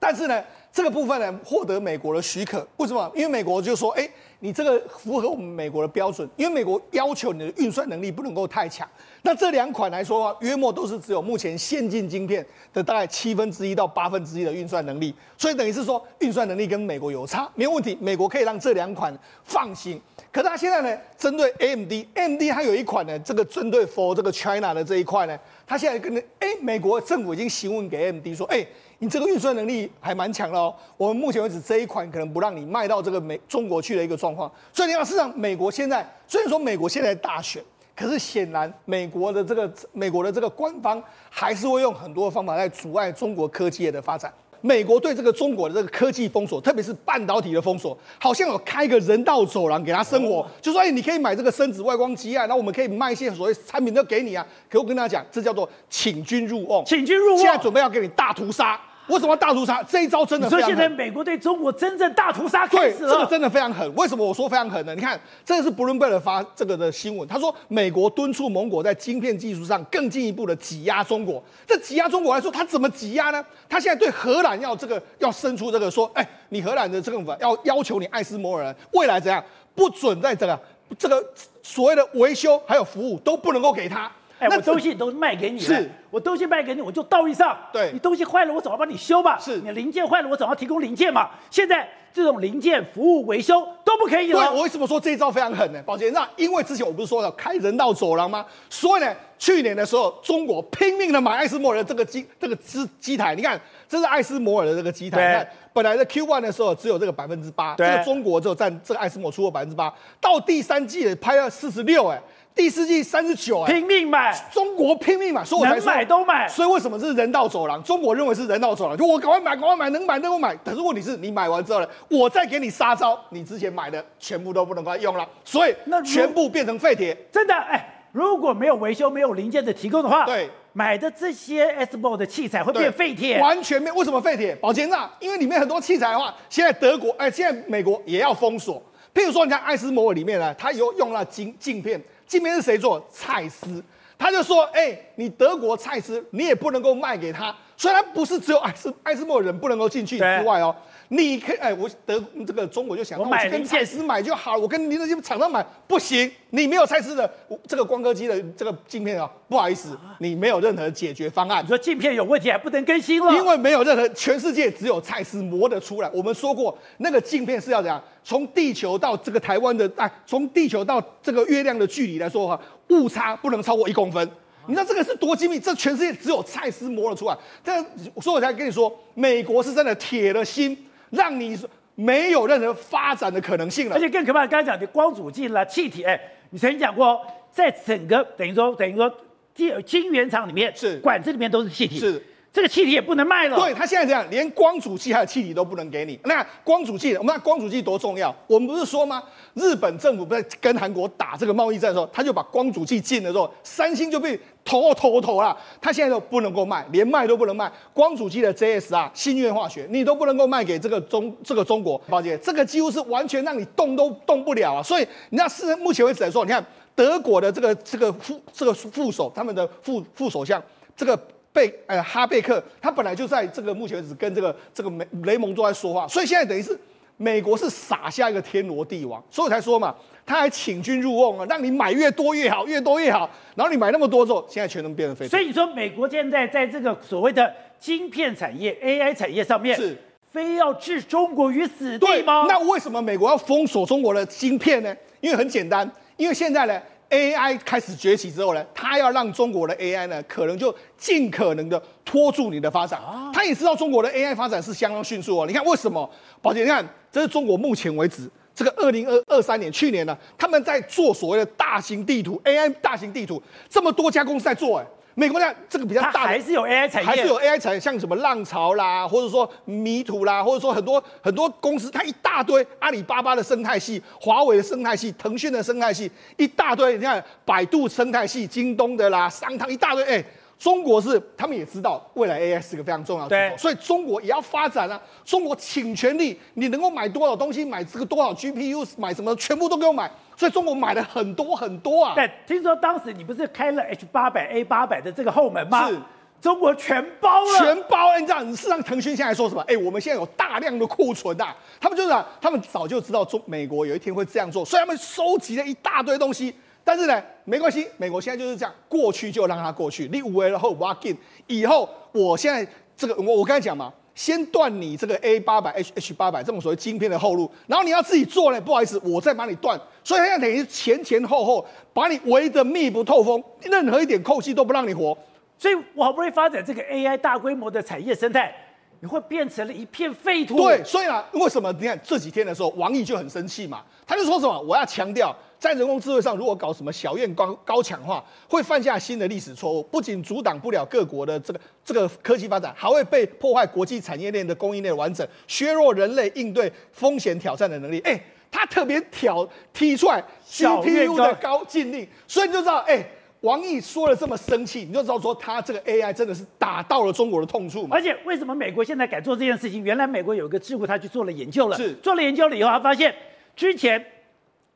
但是呢，这个部分呢获得美国的许可，为什么？因为美国就说，哎，你这个符合我们美国的标准，因为美国要求你的运算能力不能够太强。那这两款来说的话，约莫都是只有目前先进晶片的大概七分之一到八分之一的运算能力，所以等于是说运算能力跟美国有差，没有问题，美国可以让这两款放心。可是它现在呢，针对 AMD，AMD 它有一款呢，这个针对 for 这个 China 的这一块呢，它现在跟哎美国政府已经询问给 AMD 说，哎，你这个运算能力还蛮强的哦，我们目前为止这一款可能不让你卖到这个美中国去的一个状况。所以你看，事实上美国现在虽然说美国现在大选。可是显然，美国的这个美国的这个官方还是会用很多方法来阻碍中国科技业的发展。美国对这个中国的这个科技封锁，特别是半导体的封锁，好像有开一个人道走廊给他生活，就说哎，你可以买这个深紫外光机啊，那我们可以卖一些所谓产品都给你啊。可我跟大家讲，这叫做请君入瓮，请君入瓮，现在准备要给你大屠杀。为什么大屠杀？这一招真的。所以现在美国对中国真正大屠杀开始了。这个真的非常狠。为什么我说非常狠呢？你看，这个是布伦贝尔发这个的新闻，他说美国敦促盟国在晶片技术上更进一步的挤压中国。这挤压中国来说，他怎么挤压呢？他现在对荷兰要这个要伸出这个说，哎，你荷兰的政府要要求你爱斯摩尔人未来怎样不准在这个这个所谓的维修还有服务都不能够给他。哎，我东西都卖给你了，是我东西卖给你，我就道义上，对你东西坏了，我总要帮你修吧，是你零件坏了，我总要提供零件嘛。现在这种零件服务维修都不可以了。对，我为什么说这一招非常狠呢？宝杰，那因为之前我不是说了开人道走廊吗？所以呢，去年的时候，中国拼命的买爱斯摩尔的这个机这个机机台，你看这是爱斯摩尔的这个机台，你看本来的 Q one 的时候只有这个百分之八，这个中国就占这个爱斯摩出了百分之八，到第三季拍了四十六，哎。第四季三十九，拼命买，中国拼命买，所以我才能买都买。所以为什么是人道走廊？中国认为是人道走廊，就我赶快买，赶快买，能买能够买。但是问题是你买完之后呢，我再给你杀招，你之前买的全部都不能够用了，所以那全部变成废铁。真的，哎，如果没有维修、没有零件的提供的话，对，买的这些 S b o 的器材会变废铁，完全没。为什么废铁？保洁那，因为里面很多器材的话，现在德国，哎，现在美国也要封锁。譬如说，你看艾斯摩尔里面呢，它有用了镜镜片。镜片是谁做？蔡司，他就说：“哎，你德国蔡司，你也不能够卖给他。虽然不是只有爱斯艾斯莫人不能够进去之外哦，你可以哎，我德这个中国就想，我买跟蔡司买就好了，我跟你那些厂商买不行，你没有蔡司的这个光刻机的这个镜片啊，不好意思，你没有任何解决方案。你说镜片有问题还不能更新了？因为没有任何，全世界只有蔡司磨得出来。我们说过，那个镜片是要怎样？”从地球到这个台湾的哎，从地球到这个月亮的距离来说哈，误差不能超过一公分。你知道这个是多精密？这全世界只有蔡司磨了出来。这所以我才跟你说，美国是真的铁了心，让你没有任何发展的可能性了。而且更可怕，刚才讲的光阻剂啦、气体，哎，你曾经讲过，在整个等于说等于说晶晶圆厂里面是管子里面都是气体。是。这个气体也不能卖了。对他现在这样，连光阻剂还有气体都不能给你。那光阻剂，我们看光阻剂多重要。我们不是说吗？日本政府不在跟韩国打这个贸易战的时候，他就把光阻剂禁了之后，三星就被投投投了。他现在都不能够卖，连卖都不能卖。光阻剂的 JS 啊，新月化学，你都不能够卖给这个中这个中国。宝姐，这个几乎是完全让你动都动不了啊。所以你要是目前为止来说，你看德国的这个这个副这个副手，他们的副副首相这个。贝呃哈贝克，他本来就在这个目前为止跟这个这个美雷蒙都在说话，所以现在等于是美国是撒下一个天罗地网，所以才说嘛，他还请君入瓮啊，让你买越多越好，越多越好，然后你买那么多之后，现在全都变成废。所以你说美国现在在这个所谓的晶片产业、AI 产业上面是非要置中国于死地吗？那为什么美国要封锁中国的晶片呢？因为很简单，因为现在呢 AI 开始崛起之后呢，它要让中国的 AI 呢，可能就尽可能的拖住你的发展。他也知道中国的 AI 发展是相当迅速哦。你看为什么？宝姐，你看这是中国目前为止。这个二零二二三年，去年呢，他们在做所谓的大型地图 AI 大型地图，这么多家公司在做，哎，美国呢这个比较大的还是有 AI 产业，还是有 AI 产业，像什么浪潮啦，或者说迷途啦，或者说很多很多公司，它一大堆，阿里巴巴的生态系、华为的生态系、腾讯的生态系，一大堆。你看百度生态系、京东的啦、商汤一大堆，哎。中国是，他们也知道未来 AI 是个非常重要的对所以中国也要发展啊。中国倾全力，你能够买多少东西，买这个多少 GPU，买什么，全部都给我买。所以中国买了很多很多啊。对，听说当时你不是开了 H 八百 A 八百的这个后门吗？是，中国全包了，全包。哎，你知道，事实上腾讯现在说什么？哎，我们现在有大量的库存啊。他们就是啊，他们早就知道中美国有一天会这样做，所以他们收集了一大堆东西。但是呢，没关系，美国现在就是这样，过去就让它过去。你五 A 然后 walk in，以后我现在这个我我刚才讲嘛，先断你这个 A 八百 H H 八百这种所谓晶片的后路，然后你要自己做呢，不好意思，我再把你断。所以现在等于前前后后把你围得密不透风，任何一点空隙都不让你活。所以我好不容易发展这个 AI 大规模的产业生态，你会变成了一片废土。对，所以啊，为什么你看这几天的时候，王毅就很生气嘛，他就说什么，我要强调。在人工智慧上，如果搞什么小院高高强化，会犯下新的历史错误，不仅阻挡不了各国的这个这个科技发展，还会被破坏国际产业链的供应链完整，削弱人类应对风险挑战的能力。哎，他特别挑提出来 GPU 的高禁令，所以你就知道，哎，王毅说了这么生气，你就知道说他这个 AI 真的是打到了中国的痛处嘛。而且为什么美国现在敢做这件事情？原来美国有一个智库，他去做了研究了，是做了研究了以后，他发现之前。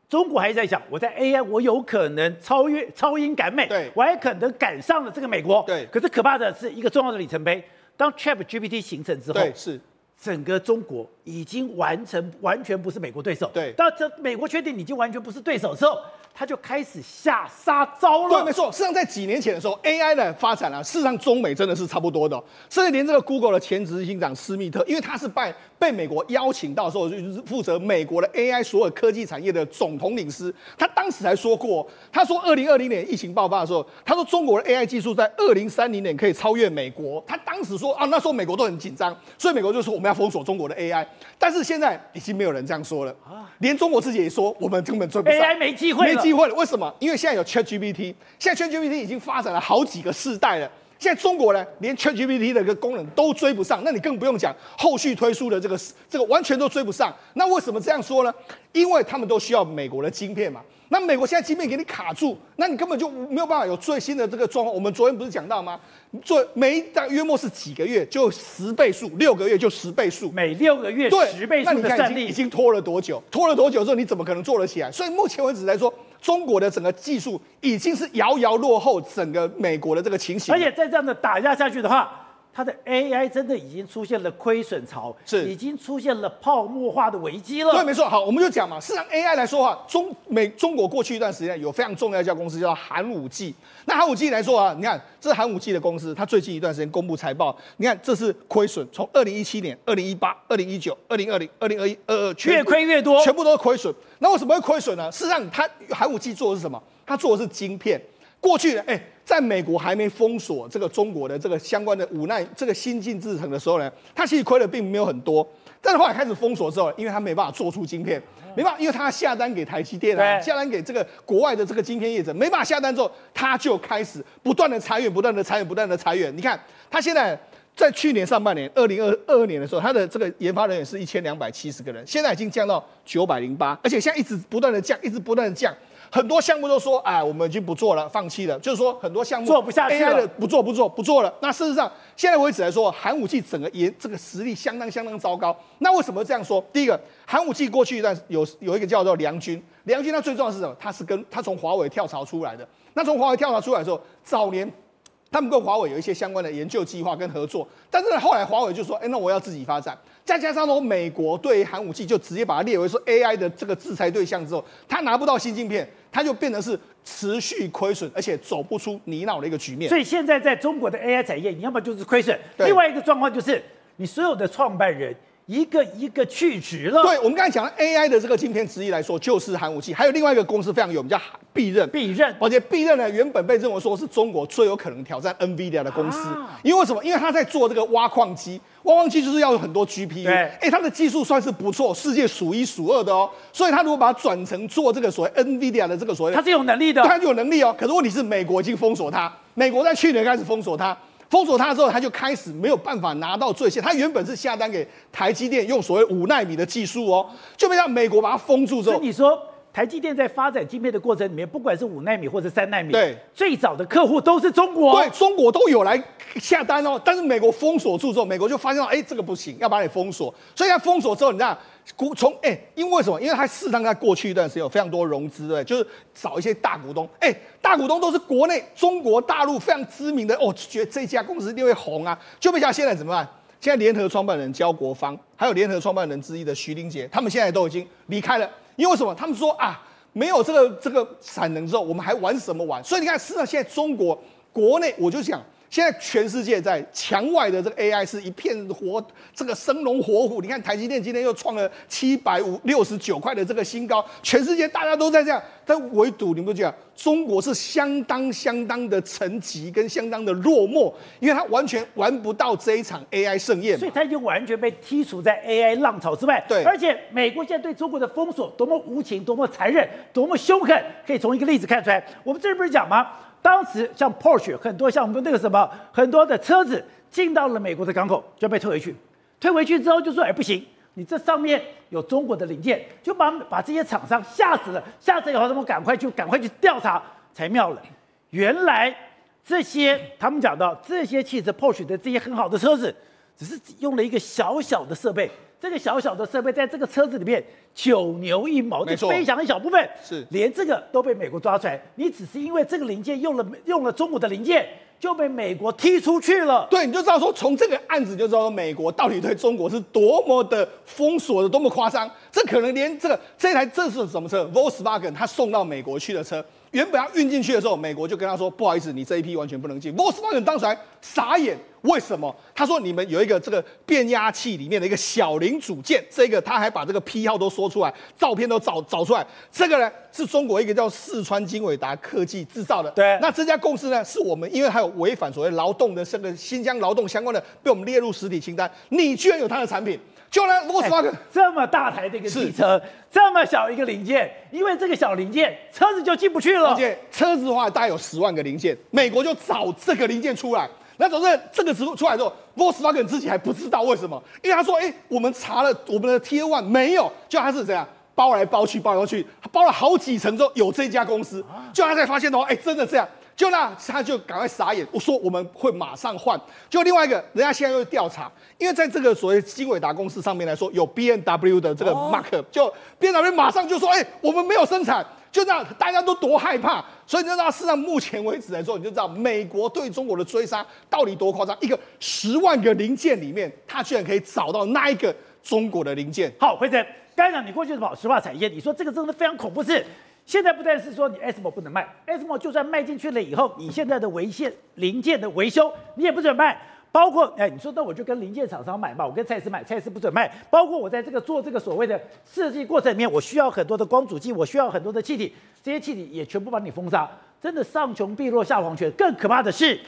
中国还在想，我在 AI 我有可能超越、超英赶美，对我还可能赶上了这个美国。对，可是可怕的是一个重要的里程碑，当 ChatGPT 形成之后，对，是整个中国已经完成完全不是美国对手。对，当这美国确定已经完全不是对手之后。他就开始下杀招了。对，没错。事实上，在几年前的时候，AI 的发展啊，事实上中美真的是差不多的。甚至连这个 Google 的前执行长施密特，因为他是被被美国邀请到时候，就是负责美国的 AI 所有科技产业的总统领师。他当时还说过，他说二零二零年疫情爆发的时候，他说中国的 AI 技术在二零三零年可以超越美国。他当时说啊，那时候美国都很紧张，所以美国就说我们要封锁中国的 AI。但是现在已经没有人这样说了啊，连中国自己也说我们根本追不上，AI 没机会没。机会了？为什么？因为现在有 ChatGPT，现在 ChatGPT 已经发展了好几个世代了。现在中国呢，连 ChatGPT 的一个功能都追不上，那你更不用讲后续推出的这个这个完全都追不上。那为什么这样说呢？因为他们都需要美国的晶片嘛。那美国现在晶片给你卡住，那你根本就没有办法有最新的这个状况。我们昨天不是讲到吗？做每大约莫是几个月就十倍数，六个月就十倍数，每六个月十倍数的战力已经拖了多久？拖了多久之后，你怎么可能做得起来？所以目前为止来说，中国的整个技术已经是遥遥落后整个美国的这个情形。而且再这样的打压下去的话。它的 AI 真的已经出现了亏损潮，是已经出现了泡沫化的危机了。对，没错。好，我们就讲嘛，事实上 AI 来说话，中美中国过去一段时间有非常重要一家公司叫寒武纪。那寒武纪来说啊，你看这是寒武纪的公司，它最近一段时间公布财报，你看这是亏损，从二零一七年、二零一八、二零一九、二零二零、二零二一、二二，越亏越多，全部都是亏损。那为什么会亏损呢？事实上，它寒武纪做的是什么？它做的是晶片。过去，哎，在美国还没封锁这个中国的这个相关的五奈这个新进制程的时候呢，它其实亏的并没有很多。但是后来开始封锁之后，因为它没办法做出晶片，没办法，因为它下单给台积电啊，下单给这个国外的这个晶片业者，没办法下单之后，它就开始不断的裁员，不断的裁员，不断的裁员。你看，它现在在去年上半年，二零二二年的时候，它的这个研发人员是一千两百七十个人，现在已经降到九百零八，而且现在一直不断的降，一直不断的降。很多项目都说，哎，我们已经不做了，放弃了。就是说，很多项目做不下去了，不做不做不做了。那事实上，现在为止来说，寒武纪整个研这个实力相当相当糟糕。那为什么这样说？第一个，寒武纪过去一段有有一个叫做梁军，梁军他最重要是什么？他是跟他从华为跳槽出来的。那从华为跳槽出来的时候，早年。他们跟华为有一些相关的研究计划跟合作，但是后来华为就说：“哎，那我要自己发展。”再加上说，美国对于寒武纪就直接把它列为说 AI 的这个制裁对象之后，他拿不到新晶片，他就变成是持续亏损，而且走不出泥淖的一个局面。所以现在在中国的 AI 产业，你要么就是亏损，另外一个状况就是你所有的创办人一个一个去值了。对，我们刚才讲的 AI 的这个晶片之一来说，就是寒武纪，还有另外一个公司非常有名，叫必任。必任，而且必任呢，原本被认为说是中国最有可能挑战 NVIDIA 的公司，啊因为什么？因为他在做这个挖矿机，挖矿机就是要有很多 GPU，对哎，他的技术算是不错，世界数一数二的哦。所以他如果把它转成做这个所谓 NVIDIA 的这个所谓的他是有能力的对，。他有能力哦。可是问题是，美国已经封锁他，美国在去年开始封锁他。封锁它之后，他就开始没有办法拿到最新。他原本是下单给台积电用所谓五纳米的技术哦，就被让美国把它封住之后，所以你说台积电在发展晶片的过程里面，不管是五纳米或者三纳米，对，最早的客户都是中国。对，中国都有来下单哦，但是美国封锁住之后，美国就发现到，哎，这个不行，要把你封锁。所以它封锁之后，你知道，股从哎，因为什么？因为它事实上在过去一段时间有非常多融资，对，就是找一些大股东，哎，大股东都是国内中国大陆非常知名的，哦，觉得这家公司一定会红啊，就被像现在怎么办？现在联合创办人焦国芳，还有联合创办人之一的徐林杰，他们现在都已经离开了，因为什么？他们说啊，没有这个这个产能之后，我们还玩什么玩？所以你看，事实上现在中国国内，我就想，现在全世界在墙外的这个 AI 是一片活，这个生龙活虎。你看台积电今天又创了七百五六十九块的这个新高，全世界大家都在这样，但唯独你们不讲，中国是相当相当的沉寂跟相当的落寞，因为它完全玩不到这一场 AI 盛宴所以。它已经完全被剔除在 AI 浪潮之外。对而且美国现在对中国的封锁多么无情、多么残忍、多么凶狠，可以从一个例子看出来。我们这不是讲吗？当时像 Porsche 很多像我们那个什么很多的车子进到了美国的港口就被退回去，退回去之后就说哎不行，你这上面有中国的零件，就把把这些厂商吓死了，吓死以后他们赶快去赶快去调查才妙了。原来这些他们讲到这些汽车 Porsche 的这些很好的车子，只是用了一个小小的设备，这个小小的设备在这个车子里面九牛一毛，没错这非常一小部分，是连这个都被美国抓出来。你只是因为这个零件用了用了中国的零件，就被美国踢出去了。对，你就知道说，从这个案子就知道说，美国到底对中国是多么的封锁的，多么夸张。这可能连这个这台这是什么车？Volkswagen 他送到美国去的车，原本要运进去的时候，美国就跟他说，不好意思，你这一批完全不能进。Volkswagen 当时还傻眼，为什么？他说你们有一个这个变压器里面的一个小零组件，这个他还把这个批号都说出来，照片都找找出来。这个呢是中国一个叫四川经纬达科技制造的。对那这家公司呢，是我们因为还有违反所谓劳动的这个新疆劳动相关的，被我们列入实体清单。你居然有它的产品，就呢，Volkswagen、哎这么大台的一个汽车，这么小一个零件，因为这个小零件，车子就进不去了。而且车子的话大概有十万个零件，美国就找这个零件出来。那总之这个出出来之后，Volkswagen 自己还不知道为什么，因为他说，哎、我们查了我们的 Tier One 没有，就他是怎样包来包去，包来包去，他包了好几层之后有这家公司，就他才发现哦，哎、真的这样。就那他就赶快傻眼，我说我们会马上换。就另外一个，人家现在又调查，因为在这个所谓经纬达公司上面来说，有 B N W 的这个 mark，、就 B N W 马上就说，哎、我们没有生产，就这样大家都多害怕。所以你知道，事实上目前为止来说，你就知道美国对中国的追杀到底多夸张。一个十万个零件里面，他居然可以找到那一个中国的零件。好，辉成，刚才讲你过去是跑石化产业，你说这个真的非常恐怖是。现在不但是说你 SMO 不能卖，SMO 就算卖进去了以后，你现在的维线零件的维修你也不准卖，包括哎，你说那我就跟零件厂商买嘛，我跟蔡司买，蔡司不准卖，包括我在这个做这个所谓的设计过程里面，我需要很多的光阻剂，我需要很多的气体，这些气体也全部把你封杀，真的上穷碧落下黄泉。更可怕的是，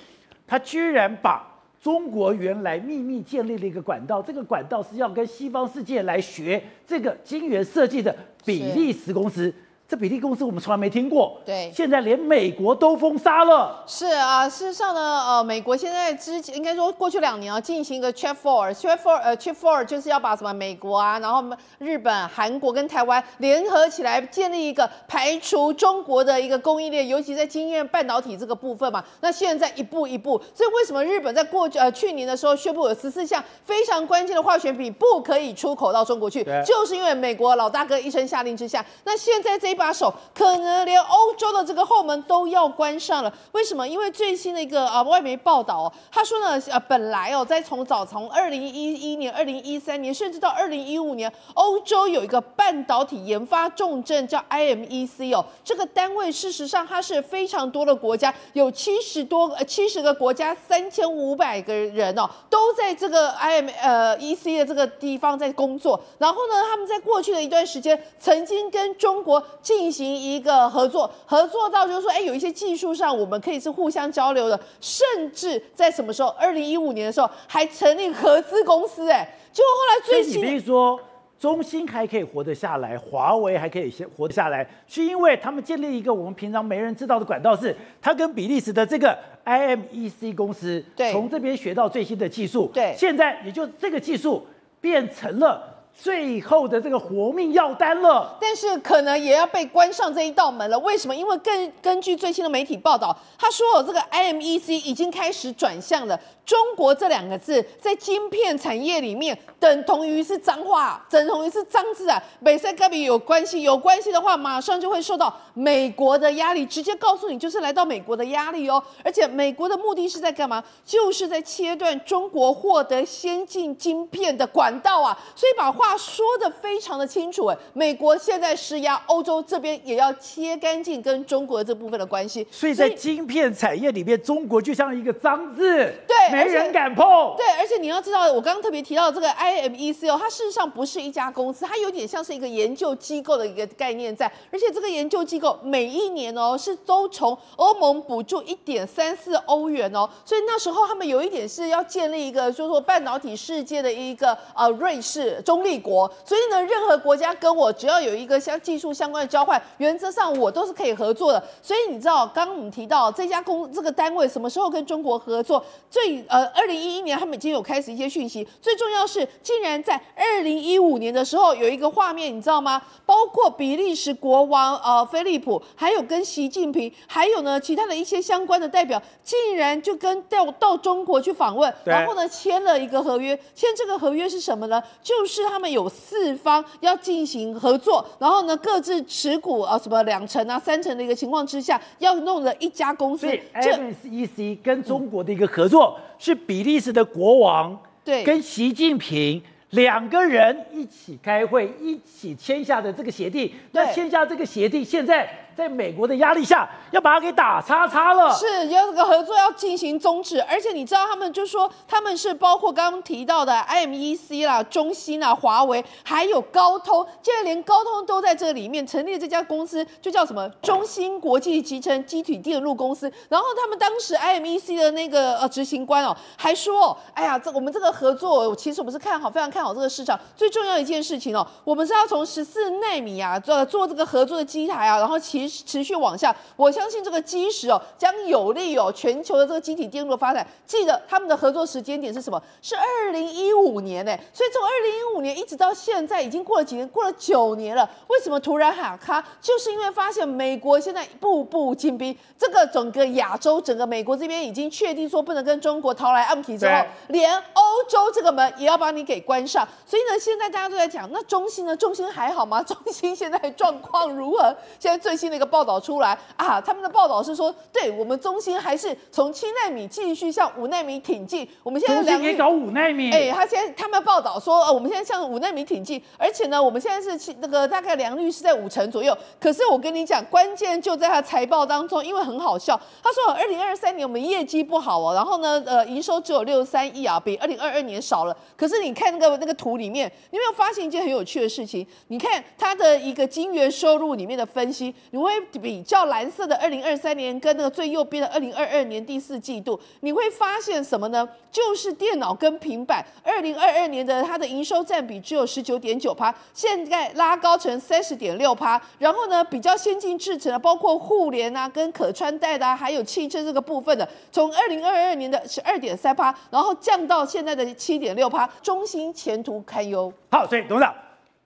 他居然把中国原来秘密建立了一个管道，这个管道是要跟西方世界来学这个晶圆设计的比利时公司。这比例公司我们从来没听过，对现在连美国都封杀了。是啊，事实上呢，呃，美国现在之前应该说过去两年啊，进行一个 Chip Four，Chip Four 呃 Chip Four 就是要把什么美国啊，然后日本、韩国跟台湾联合起来，建立一个排除中国的一个供应链，尤其在晶圆半导体这个部分嘛。那现在一步一步，所以为什么日本在过去呃去年的时候宣布有十四项非常关键的化学品不可以出口到中国去，就是因为美国老大哥一声下令之下，那现在这一把手，可能连欧洲的这个后门都要关上了。为什么？因为最新的一个啊外媒报道哦，他说呢，呃，本来哦，在从早从二零一一年、二零一三年，甚至到二零一五年，欧洲有一个半导体研发重镇叫 IMEC 哦，这个单位事实上它是非常多的国家，有七十多呃七十个国家，三千五百个人哦，都在这个 IM 呃 EC 的这个地方在工作。然后呢，他们在过去的一段时间，曾经跟中国进行一个合作，合作到就是说，哎，有一些技术上我们可以是互相交流的，甚至在什么时候？二零一五年的时候还成立合资公司，哎，结果后来最所以你说，中兴还可以活得下来，华为还可以先活得下来，是因为他们建立一个我们平常没人知道的管道是，他跟比利时的这个 IMEC 公司，对从这边学到最新的技术，对现在也就这个技术变成了最后的这个活命药单了。但是可能也要被关上这一道门了。为什么？因为根根据最新的媒体报道，他说我，这个 IMEC 已经开始转向了。中国这两个字在晶片产业里面等同于是脏话，等同于是脏字啊。美塞跟比有关系，有关系的话，马上就会受到美国的压力，直接告诉你就是来到美国的压力哦。而且美国的目的是在干嘛？就是在切断中国获得先进晶片的管道啊。所以把话说的非常的清楚，哎，美国现在施压，欧洲这边也要切干净跟中国这部分的关系。所以在晶片产业里面，中国就像一个脏字，对没人敢碰。对，而且你要知道，我刚刚特别提到的这个 IMEC 哦，它事实上不是一家公司，它有点像是一个研究机构的一个概念在，而且这个研究机构每一年哦是都从欧盟补助一点三四欧元哦，所以那时候他们有一点是要建立一个，就是说半导体世界的一个呃瑞士中立国，所以呢，任何国家跟我只要有一个相技术相关的交换，原则上我都是可以合作的。所以你知道，刚刚我们提到这家公这个单位什么时候跟中国合作？最呃，二零一一年他们已经有开始一些讯息。最重要是，竟然在二零一五年的时候有一个画面，你知道吗？包括比利时国王呃菲利普，还有跟习近平，还有呢其他的一些相关的代表，竟然就跟到到中国去访问，然后呢签了一个合约。签这个合约是什么呢？就是他们有四方要进行合作，然后呢各自持股啊、呃、什么两成啊三成的一个情况之下，要弄了一家公司所以。这 MSEC 跟中国的一个合作是比利时的国王对。跟习近平两个人一起开会，一起签下的这个协定。那对签下这个协定，现在在美国的压力下，要把它给打叉叉了。是要这个合作要进行终止，而且你知道他们就说他们是包括刚刚提到的 IMEC 啦、中兴啊、华为，还有高通，现在连高通都在这里面成立这家公司，就叫什么中芯国际集成机体电路公司。然后他们当时 IMEC 的那个呃执行官哦，还说哦，哎呀，这我们这个合作其实我们是看好，非常看好这个市场。最重要一件事情哦，我们是要从十四纳米啊，做做这个合作的机台啊，然后其持续往下。我相信这个基石哦，将有利哦全球的这个机体电路的发展。记得他们的合作时间点是什么？是二零一五年呢。所以从二零一五年一直到现在，已经过了几年，过了九年了。为什么突然喊卡？就是因为发现美国现在步步紧逼，这个整个亚洲、整个美国这边已经确定说不能跟中国逃来暗体之后，连欧洲这个门也要把你给关上。所以呢，现在大家都在讲，那中兴呢？中兴还好吗？中兴现在状况如何？现在最新的一个报道出来啊，他们的报道是说，对我们中兴还是从七纳米继续向五纳米挺进。我们现在中两兴可以搞五纳米，哎、他现在他们报道说，呃，我们现在向五纳米挺进，而且呢，我们现在是七那个大概良率是在五成左右。可是我跟你讲，关键就在他财报当中，因为很好笑，他说二零二三年我们业绩不好哦，然后呢，呃，营收只有六十三亿啊，比二零二二年少了。可是你看那个那个图里面，你有没有发现一件很有趣的事情？你看它的一个金元收入里面的分析，你会比较蓝色的二零二三年跟那个最右边的二零二二年第四季度，你会发现什么呢？就是电脑跟平板，二零二二年的它的营收占比只有十九点九趴，现在拉高成三十点六趴。然后呢，比较先进制程的，包括互联啊、跟可穿戴的、啊，还有汽车这个部分的，从二零二二年的十二点三趴，然后降到现在的七点六趴，中兴前途堪忧。好，所以董事长，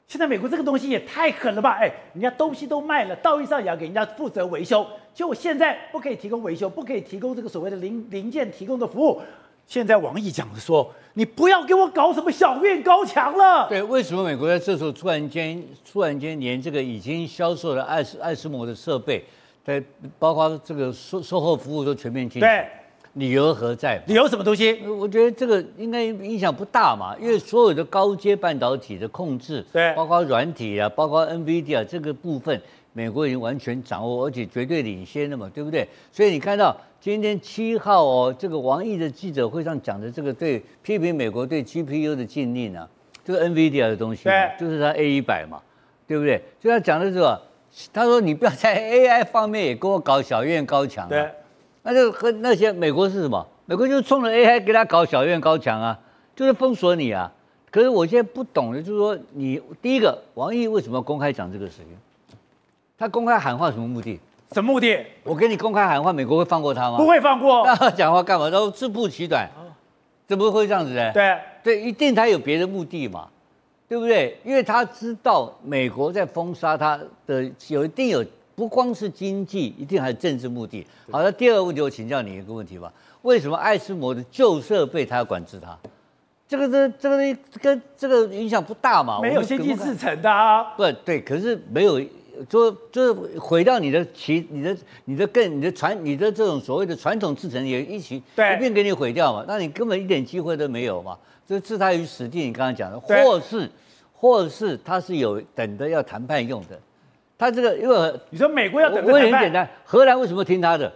现在美国这个东西也太狠了吧？哎，人家东西都卖了，道义上也要给人家负责维修，结果现在不可以提供维修，不可以提供这个所谓的零零件提供的服务，现在王毅讲的说，你不要给我搞什么小院高墙了。对，为什么美国在这时候突然间突然间连这个已经销售了爱斯爱斯摩的设备，在包括这个售售后服务都全面禁止？对，理由何在？理由什么东西？我觉得这个应该影响不大嘛，因为所有的高阶半导体的控制，对，包括软体啊，包括 NVIDIA 这个部分，美国已经完全掌握，而且绝对领先了嘛，对不对？所以你看到今天七号哦，这个王毅的记者会上讲的这个对批评美国对 GPU 的禁令啊，这个 NVIDIA 的东西，对，就是他 A 一百嘛，对不对？就他讲的是吧？他说你不要在 AI 方面也跟我搞小院高墙，对，那就和那些美国是什么？美国就是冲着 AI 给他搞小院高墙啊，就是封锁你啊。可是我现在不懂的，就是说你第一个，王毅为什么要公开讲这个事情？他公开喊话什么目的？什么目的？我给你公开喊话，美国会放过他吗？不会放过。那他讲话干嘛？都自不其短，怎么会这样子呢？对对，一定他有别的目的嘛，对不对？因为他知道美国在封杀他的有一定有，不光是经济，一定还有政治目的。好，那第二个问题，我请教你一个问题吧。为什么爱斯摩的旧设备他要管制它？这个这这个跟这个影响不大嘛？没有先进制程的啊。不对，可是没有，就就是毁掉你的其你的你的更你的传你的这种所谓的传统制程也一起对一并给你毁掉嘛？那你根本一点机会都没有嘛？就置他于死地。你刚刚讲的，或是或是他是有等着要谈判用的。他这个因为你说美国要等着谈判，我很简单，荷兰为什么听他的？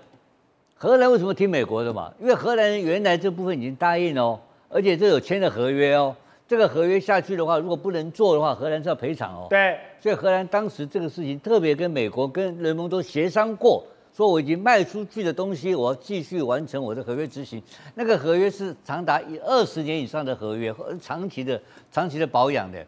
荷兰为什么听美国的嘛？因为荷兰人原来这部分已经答应哦，而且这有签的合约哦。这个合约下去的话，如果不能做的话，荷兰是要赔偿哦。对，所以荷兰当时这个事情特别跟美国跟联盟都协商过，说我已经卖出去的东西，我要继续完成我的合约执行。那个合约是长达一二十年以上的合约，长期的长期的保养的。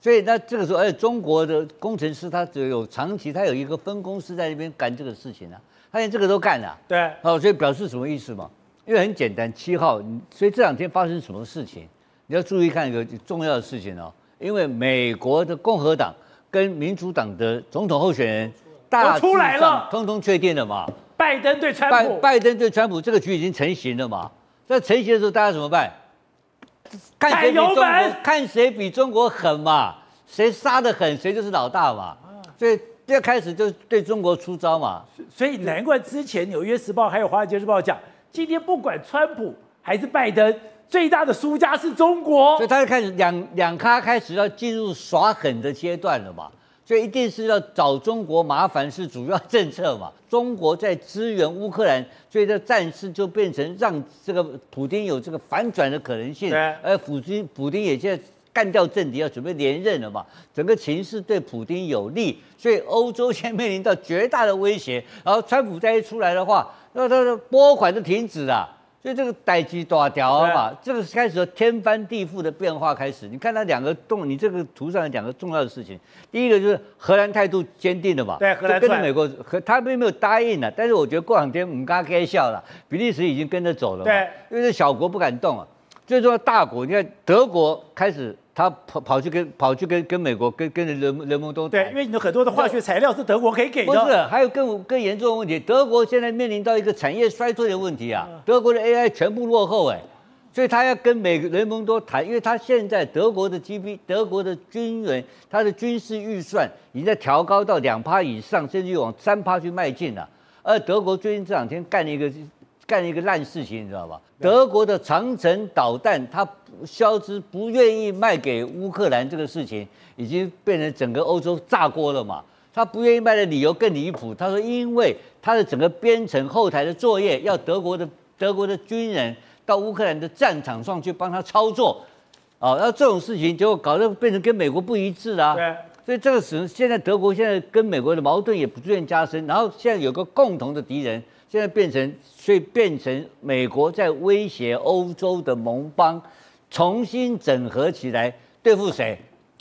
所以那这个时候，而且中国的工程师他只有长期，他有一个分公司在那边干这个事情啊。他连这个都干了，对，哦，所以表示什么意思嘛？因为很简单，七号，所以这两天发生什么事情，你要注意看一个重要的事情哦。因为美国的共和党跟民主党的总统候选人大出来了，通通确定了嘛？拜登对川普，拜登对川普这个局已经成型了嘛？在成型的时候，大家怎么办？看谁比中国，看谁比中国狠嘛？谁杀的狠，谁就是老大嘛？所以。一开始就对中国出招嘛，所以难怪之前《纽约时报》还有《华尔街日报》讲，今天不管川普还是拜登，最大的输家是中国。所以他就开始两两咖开始要进入耍狠的阶段了嘛，所以一定是要找中国麻烦是主要政策嘛。中国在支援乌克兰，所以这战事就变成让这个普京有这个反转的可能性。而普京普京也现在。干掉政敌要准备连任了嘛？整个情势对普京有利，所以欧洲现面临到绝大的威胁。然后川普再一出来的话，那他的拨款就停止了，所以这个逮鸡大条嘛，这个开始天翻地覆的变化开始。你看它两个动，你这个图上两个重要的事情，第一个就是荷兰态度坚定的嘛，对，荷兰跟着美国，和他并没有答应啊，但是我觉得过两天我们刚该笑了，比利时已经跟着走了，对，因为这小国不敢动啊。最重要大国，你看德国开始。他跑跑去跟跑去跟跟美国跟跟人人盟都对，因为你的很多的化学材料是德国可以给的。不是，还有更更严重的问题，德国现在面临到一个产业衰退的问题啊。德国的 AI 全部落后哎，所以他要跟美人盟多谈，因为他现在德国的 GP，德国的军人，他的军事预算已经在调高到两趴以上，甚至往三趴去迈进了。而德国最近这两天干了一个干一个烂事情，你知道吧？德国的长城导弹，他。消失不愿意卖给乌克兰这个事情，已经变成整个欧洲炸锅了嘛？他不愿意卖的理由更离谱，他说因为他的整个编程后台的作业要德国的德国的军人到乌克兰的战场上去帮他操作，哦，那这种事情结果搞得变成跟美国不一致啊。对，所以这个时现在德国现在跟美国的矛盾也不断加深，然后现在有个共同的敌人，现在变成所以变成美国在威胁欧洲的盟邦。重新整合起来对付谁？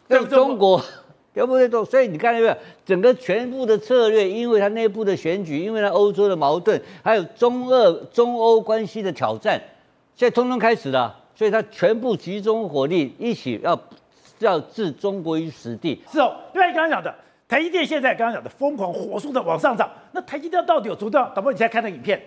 对中国，对不对？所以你看到没有？整个全部的策略，因为它内部的选举，因为它欧洲的矛盾，还有中俄、中欧关系的挑战，现在通通开始了。所以它全部集中火力，一起要要置中国于死地。是哦，另外刚刚讲的台积电，现在刚刚讲的疯狂火速的往上涨，那台积电到底有多大？导播，你现在看的影片，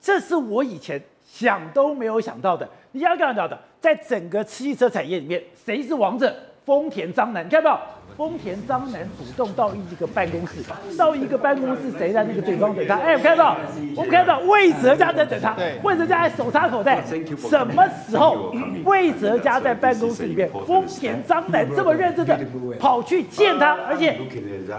这是我以前想都没有想到的。你要看到的，在整个汽车产业里面，谁是王者？丰田章男，你看到没有？丰田章男主动到一个办公室，到一个办公室，谁在那个对方等他？哎，我们看到，我们看到魏哲家在等他，魏哲家还手插口袋。什么时候魏哲家在办公室里面，丰田章男这么认真的跑去见他，而且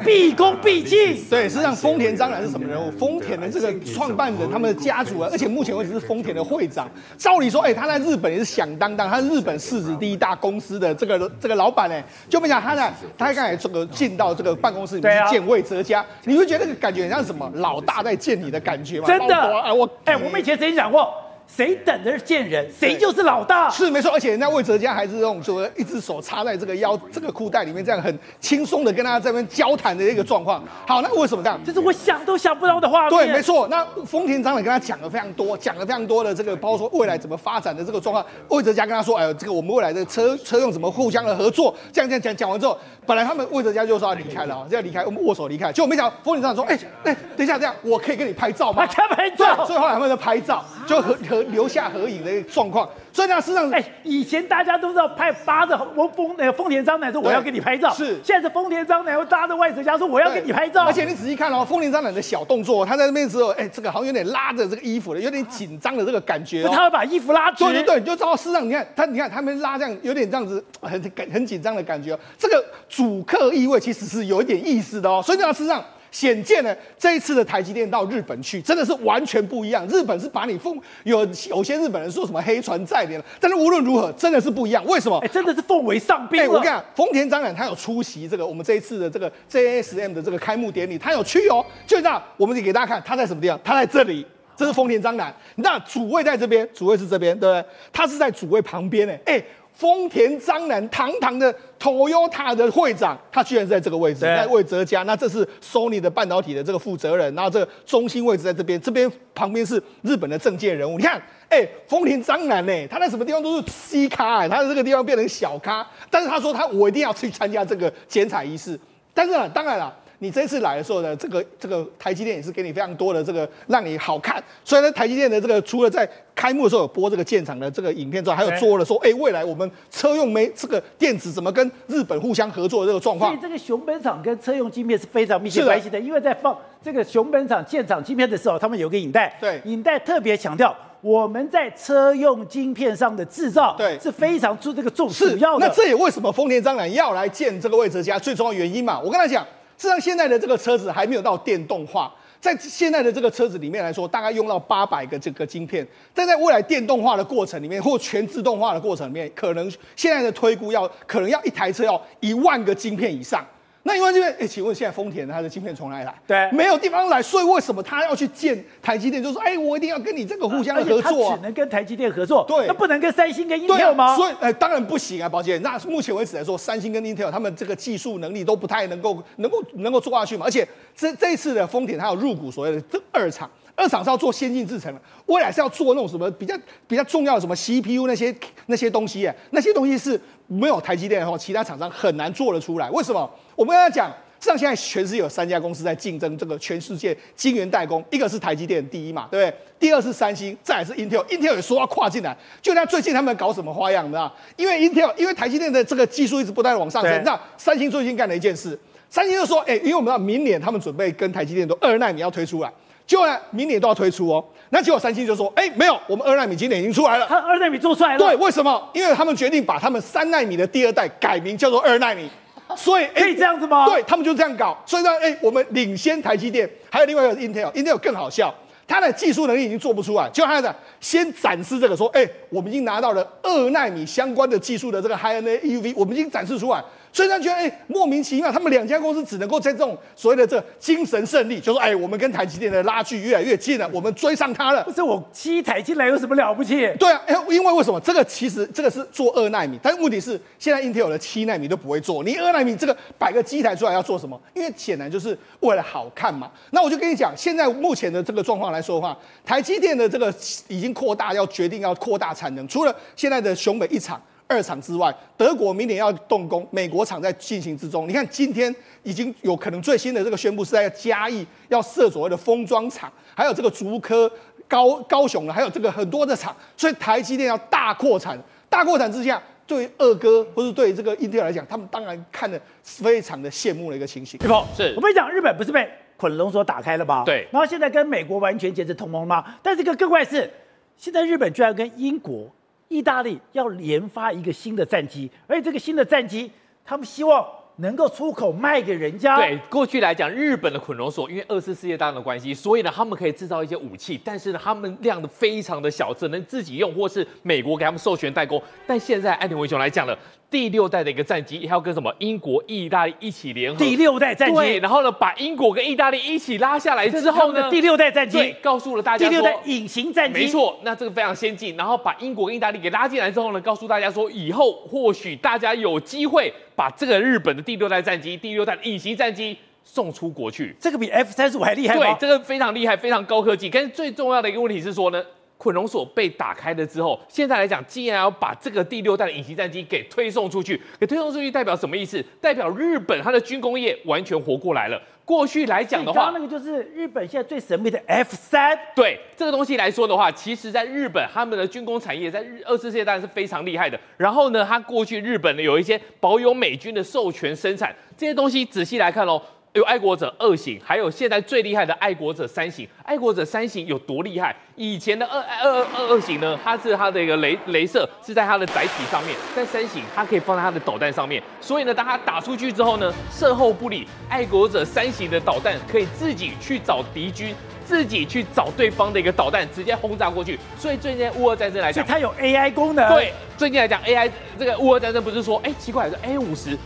毕恭毕敬？对，实际上丰田章男是什么人物？丰田的这个创办人，他们的家族啊，而且目前为止是丰田的会长。照理说，哎，他在日本也是响当当，他是日本市值第一大公司的这个这个老板呢，就没想他呢，他刚才这个进到这个办公室里面去见魏哲家，你会觉得那个感觉很像什么？老大在见你的感觉吗？真的，哎我哎，我们以前曾经讲过。谁等着见人，谁就是老大。是没错，而且人家魏哲家还是这种说，一只手插在这个腰这个裤袋里面，这样很轻松的跟他这边交谈的一个状况。好，那为什么这样？这是我想都想不到的画面。对，没错。那丰田章男跟他讲了非常多，讲了非常多的这个，包括说未来怎么发展的这个状况。魏哲家跟他说，哎呦，这个我们未来的车车用怎么互相的合作？这样这样讲讲完之后，本来他们魏哲家就说要离开了啊，要离开，我们握手离开。结果没想到冯景尚说，哎哎，等一下，这样我可以跟你拍照吗？他拍照。所以后来他们就拍照，就合合留下合影。的状况，所以呢，事实上，哎，以前大家都知道拍扒着丰丰呃丰田章男说我要给你拍照，是，现在是丰田章男又搭着外哲家说我要给你拍照，而且你仔细看哦，丰田章男的小动作，他在那边时候，哎，这个好像有点拉着这个衣服的，有点紧张的这个感觉，他会把衣服拉直，对对对，你就照事实上，你看他，你看他们拉这样，有点这样子很感很紧张的感觉，这个主客意味其实是有一点意思的哦，所以呢，事实上。显见呢，这一次的台积电到日本去，真的是完全不一样。日本是把你奉有有些日本人说什么黑船在连了，但是无论如何，真的是不一样。为什么？哎，真的是奉为上宾。哎，我跟你讲，丰田章男他有出席这个我们这一次的这个 JSM 的这个开幕典礼，他有去哦。就这样，我们给大家看他在什么地方？他在这里，这是丰田章男。那主位在这边，主位是这边，对不对？他是在主位旁边呢。哎。丰田章男，堂堂的 Toyota 的会长，他居然是在这个位置，在魏哲家。那这是 Sony 的半导体的这个负责人，然后这个中心位置在这边，这边旁边是日本的政界人物。你看，哎，丰田章男呢，他在什么地方都是 C 咖，哎，他在这个地方变成小咖，但是他说他我一定要去参加这个剪彩仪式。但是呢，当然了。你这次来的时候呢，这个这个台积电也是给你非常多的这个让你好看。所以呢，台积电的这个除了在开幕的时候有播这个建厂的这个影片之外，还有做了说，哎，未来我们车用没这个电子怎么跟日本互相合作的这个状况。所以这个熊本厂跟车用晶片是非常密切关系的，因为在放这个熊本厂建厂晶片的时候，他们有个影带，对，影带特别强调我们在车用晶片上的制造，对，是非常注这个重视。要的那这也为什么丰田章男要来建这个魏哲家最重要原因嘛？我跟他讲。实际上，现在的这个车子还没有到电动化，在现在的这个车子里面来说，大概用到八百个这个晶片，但在未来电动化的过程里面，或全自动化的过程里面，可能现在的推估要可能要一台车要一万个晶片以上。那因为这边，哎，请问现在丰田它的晶片从哪里来？对，没有地方来，所以为什么他要去建台积电？就说，哎，我一定要跟你这个互相合作。只能跟台积电合作，对，那不能跟三星跟 Intel 吗？所以，哎，当然不行啊，宝姐。那目前为止来说，三星跟 Intel 他们这个技术能力都不太能够能够能够做下去嘛。而且这这一次的丰田，它有入股所谓的这二厂，二厂是要做先进制程的，未来是要做那种什么比较比较重要的什么 CPU 那些那些东西，哎，那些东西是没有台积电的话，其他厂商很难做得出来。为什么？我们跟他讲。像现在全世界有三家公司在竞争这个全世界晶圆代工，一个是台积电第一嘛，对不对？第二是三星，再来是 Intel，Intel 也说要跨进来。就像最近他们搞什么花样，你知道因为 Intel，因为台积电的这个技术一直不断的往上升。那三星最近干了一件事，三星就说，哎，因为我们知道明年他们准备跟台积电都二纳米要推出来，结果呢明年都要推出哦。那结果三星就说，哎，没有，我们二纳米今年已经出来了。他二纳米做出来了。对，为什么？因为他们决定把他们三纳米的第二代改名叫做二纳米。所以可以这样子吗？对他们就这样搞，所以呢，哎，我们领先台积电，还有另外一个 Intel，Intel 更好笑，它的技术能力已经做不出来，就他的先展示这个说，哎，我们已经拿到了二纳米相关的技术的这个 High NA EUV，我们已经展示出来。所以他觉得，哎，莫名其妙，他们两家公司只能够在这种所谓的这精神胜利，就说，哎，我们跟台积电的拉距越来越近了，我们追上它了。不是我七台进来有什么了不起？对啊，哎，因为为什么？这个其实这个是做二纳米，但是问题是现在 Intel 的七纳米都不会做，你二纳米这个摆个机台出来要做什么？因为显然就是为了好看嘛。那我就跟你讲，现在目前的这个状况来说的话，台积电的这个已经扩大，要决定要扩大产能，除了现在的雄北一厂。二厂之外，德国明年要动工，美国厂在进行之中。你看今天已经有可能最新的这个宣布是在嘉义要设所谓的封装厂，还有这个竹科高高雄了，还有这个很多的厂，所以台积电要大扩产，大扩产之下，对二哥或是对这个英特尔来讲，他们当然看得非常的羡慕的一个情形。是我跟你讲，日本不是被捆龙所打开了吗？对然后现在跟美国完全结成同盟吗？但这个更怪的是，现在日本居然跟英国、意大利要研发一个新的战机，而且这个新的战机，他们希望能够出口卖给人家。对，过去来讲，日本的捆龙锁因为二次世界大战的关系，所以呢，他们可以制造一些武器，但是呢，他们量的非常的小，只能自己用，或是美国给他们授权代工。但现在艾田文雄来讲了，第六代的一个战机，还要跟什么英国、意大利一起联合。第六代战对，机，然后呢，把英国跟意大利一起拉下来之后呢，第六代战对机，，告诉了大家第六代隐形战机，没，错，那这个非常先进，然后把英国跟意大利给拉进来之后呢，告诉大家说，以后或许大家有机会把这个日本的第六代战机、第六代的隐形战机送出国去。这个比 F 三十五还厉害对，？这个非常厉害，非常高科技。但是最重要的一个问题是说呢，捆龙锁被打开了之后，现在来讲，竟然要把这个第六代的隐形战机给推送出去，给推送出去代表什么意思？代表日本它的军工业完全活过来了。过去来讲的话刚刚，那个就是日本现在最神秘的 F 三，对这个东西来说的话，其实在日本他们的军工产业在日二次世界大战是非常厉害的。然后呢，它过去日本呢有一些保有美军的授权生产这些东西，仔细来看哦。有爱国者二型，还有现在最厉害的爱国者三型。爱国者三型有多厉害？以前的二二二二型呢，它是它的一个镭镭射是在它的载体上面，但三型它可以放在它的导弹上面。所以呢，当它打出去之后呢，射后不理，爱国者三型的导弹可以自己去找敌军。自己去找对方的一个导弹，直接轰炸过去。所以最近乌俄战争来讲，它有 AI 功能。对，最近来讲 AI 这个乌俄战争不是说，哎、奇怪，说 A 五十。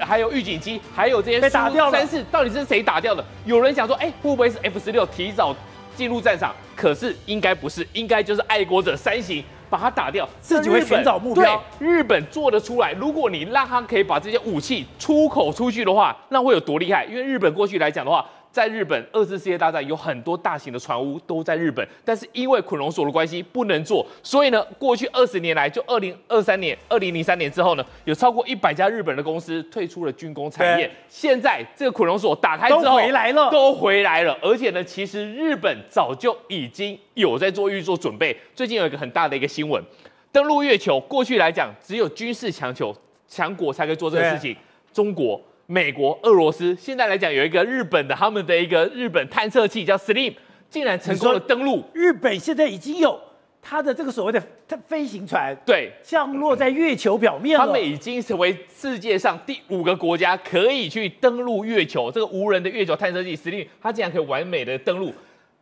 还有预警机，还有这些被打掉了三四，到底是谁打掉的？有人想说，哎、会不会是 F 十六提早进入战场？可是应该不是，应该就是爱国者三型把它打掉，自己会寻找目标对，日本做得出来。如果你让他可以把这些武器出口出去的话，那会有多厉害？因为日本过去来讲的话，在日本二次世界大战有很多大型的船坞都在日本，但是因为捆龙锁的关系不能做，所以呢，过去二十年来，就二零二三年、二零零三年之后呢，有超过一百家日本的公司退出了军工产业。现在这个捆龙锁打开之后，都回来了都回来了。而且呢，其实日本早就已经有在做预做准备。最近有一个很大的一个新闻，登陆月球，过去来讲只有军事强求强国才可以做这个事情，中国。美国、俄罗斯现在来讲有一个日本的他们的一个日本探测器叫 SLIM，竟然成功的登陆。日本现在已经有它的这个所谓的它飞行船对，降落在月球表面了。他们已经成为世界上第五个国家可以去登陆月球。这个无人的月球探测器 SLIM，它竟然可以完美的登陆，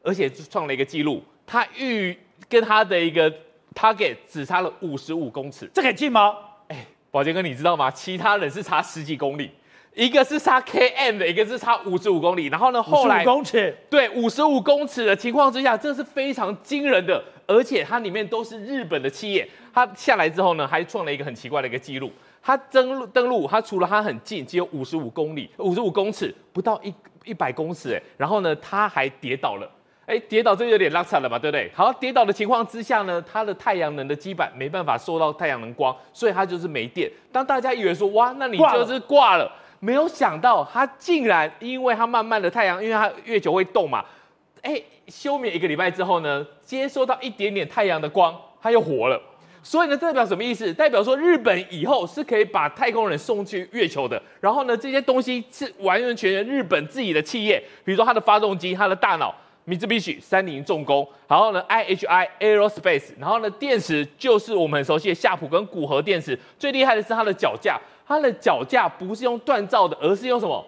而且创了一个记录，它预跟它的一个 target 只差了五十五公尺。这很近吗？哎宝杰哥，你知道吗？其他人是差十几公里，一个是差 km 的，一个是差五十五公里。然后呢，后来55公尺，对五十五公尺的情况之下，这是非常惊人的，而且它里面都是日本的企业。它下来之后呢，还创了一个很奇怪的一个记录。它登陆登陆，它除了它很近，只有五十五公里、五十五公尺，不到一一百公尺，哎，然后呢，它还跌倒了。哎，跌倒这有点拉惨了吧，对不对？好，跌倒的情况之下呢，它的太阳能的基板没办法受到太阳能光，所以它就是没电。当大家以为说哇，那你就是挂了，没有想到它竟然因为它慢慢的太阳，因为它月球会动嘛，哎，休眠一个礼拜之后呢，接收到一点点太阳的光，它又活了。所以呢，代表什么意思？代表说日本以后是可以把太空人送去月球的。然后呢，这些东西是完完全全日本自己的企业，比如说它的发动机、它的大脑。米兹必须、三菱重工，然后呢，IHI Aerospace，然后呢，电池就是我们很熟悉的夏普跟古河电池。最厉害的是它的脚架，它的脚架不是用锻造的，而是用什么？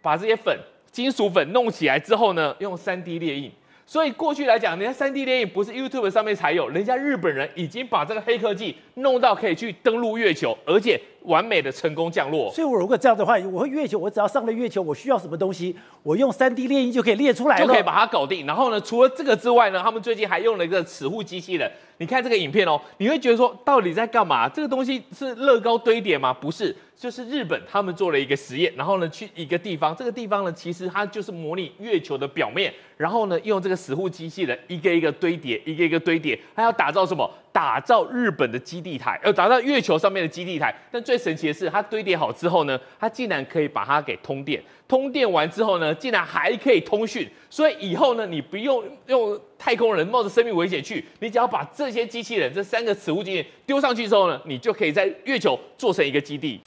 把这些粉、金属粉弄起来之后呢，用 3D 列印。所以过去来讲，人家 3D 列印不是 YouTube 上面才有，人家日本人已经把这个黑科技弄到可以去登陆月球，而且完美的成功降落。所以我如果这样的话，我会月球，我只要上了月球，我需要什么东西，我用三 D 列印就可以列出来了，就可以把它搞定。然后呢，除了这个之外呢，他们最近还用了一个齿护机器人。你看这个影片哦，你会觉得说到底在干嘛？这个东西是乐高堆叠吗？不是，就是日本他们做了一个实验，然后呢去一个地方，这个地方呢其实它就是模拟月球的表面，然后呢用这个死护机器人一个一个堆叠，一个一个堆叠，它要打造什么？打造日本的基地台，呃，打造月球上面的基地台。但最神奇的是，它堆叠好之后呢，它竟然可以把它给通电。通电完之后呢，竟然还可以通讯。所以以后呢，你不用用太空人冒着生命危险去，你只要把这些机器人这三个磁物机丢上去之后呢，你就可以在月球做成一个基地。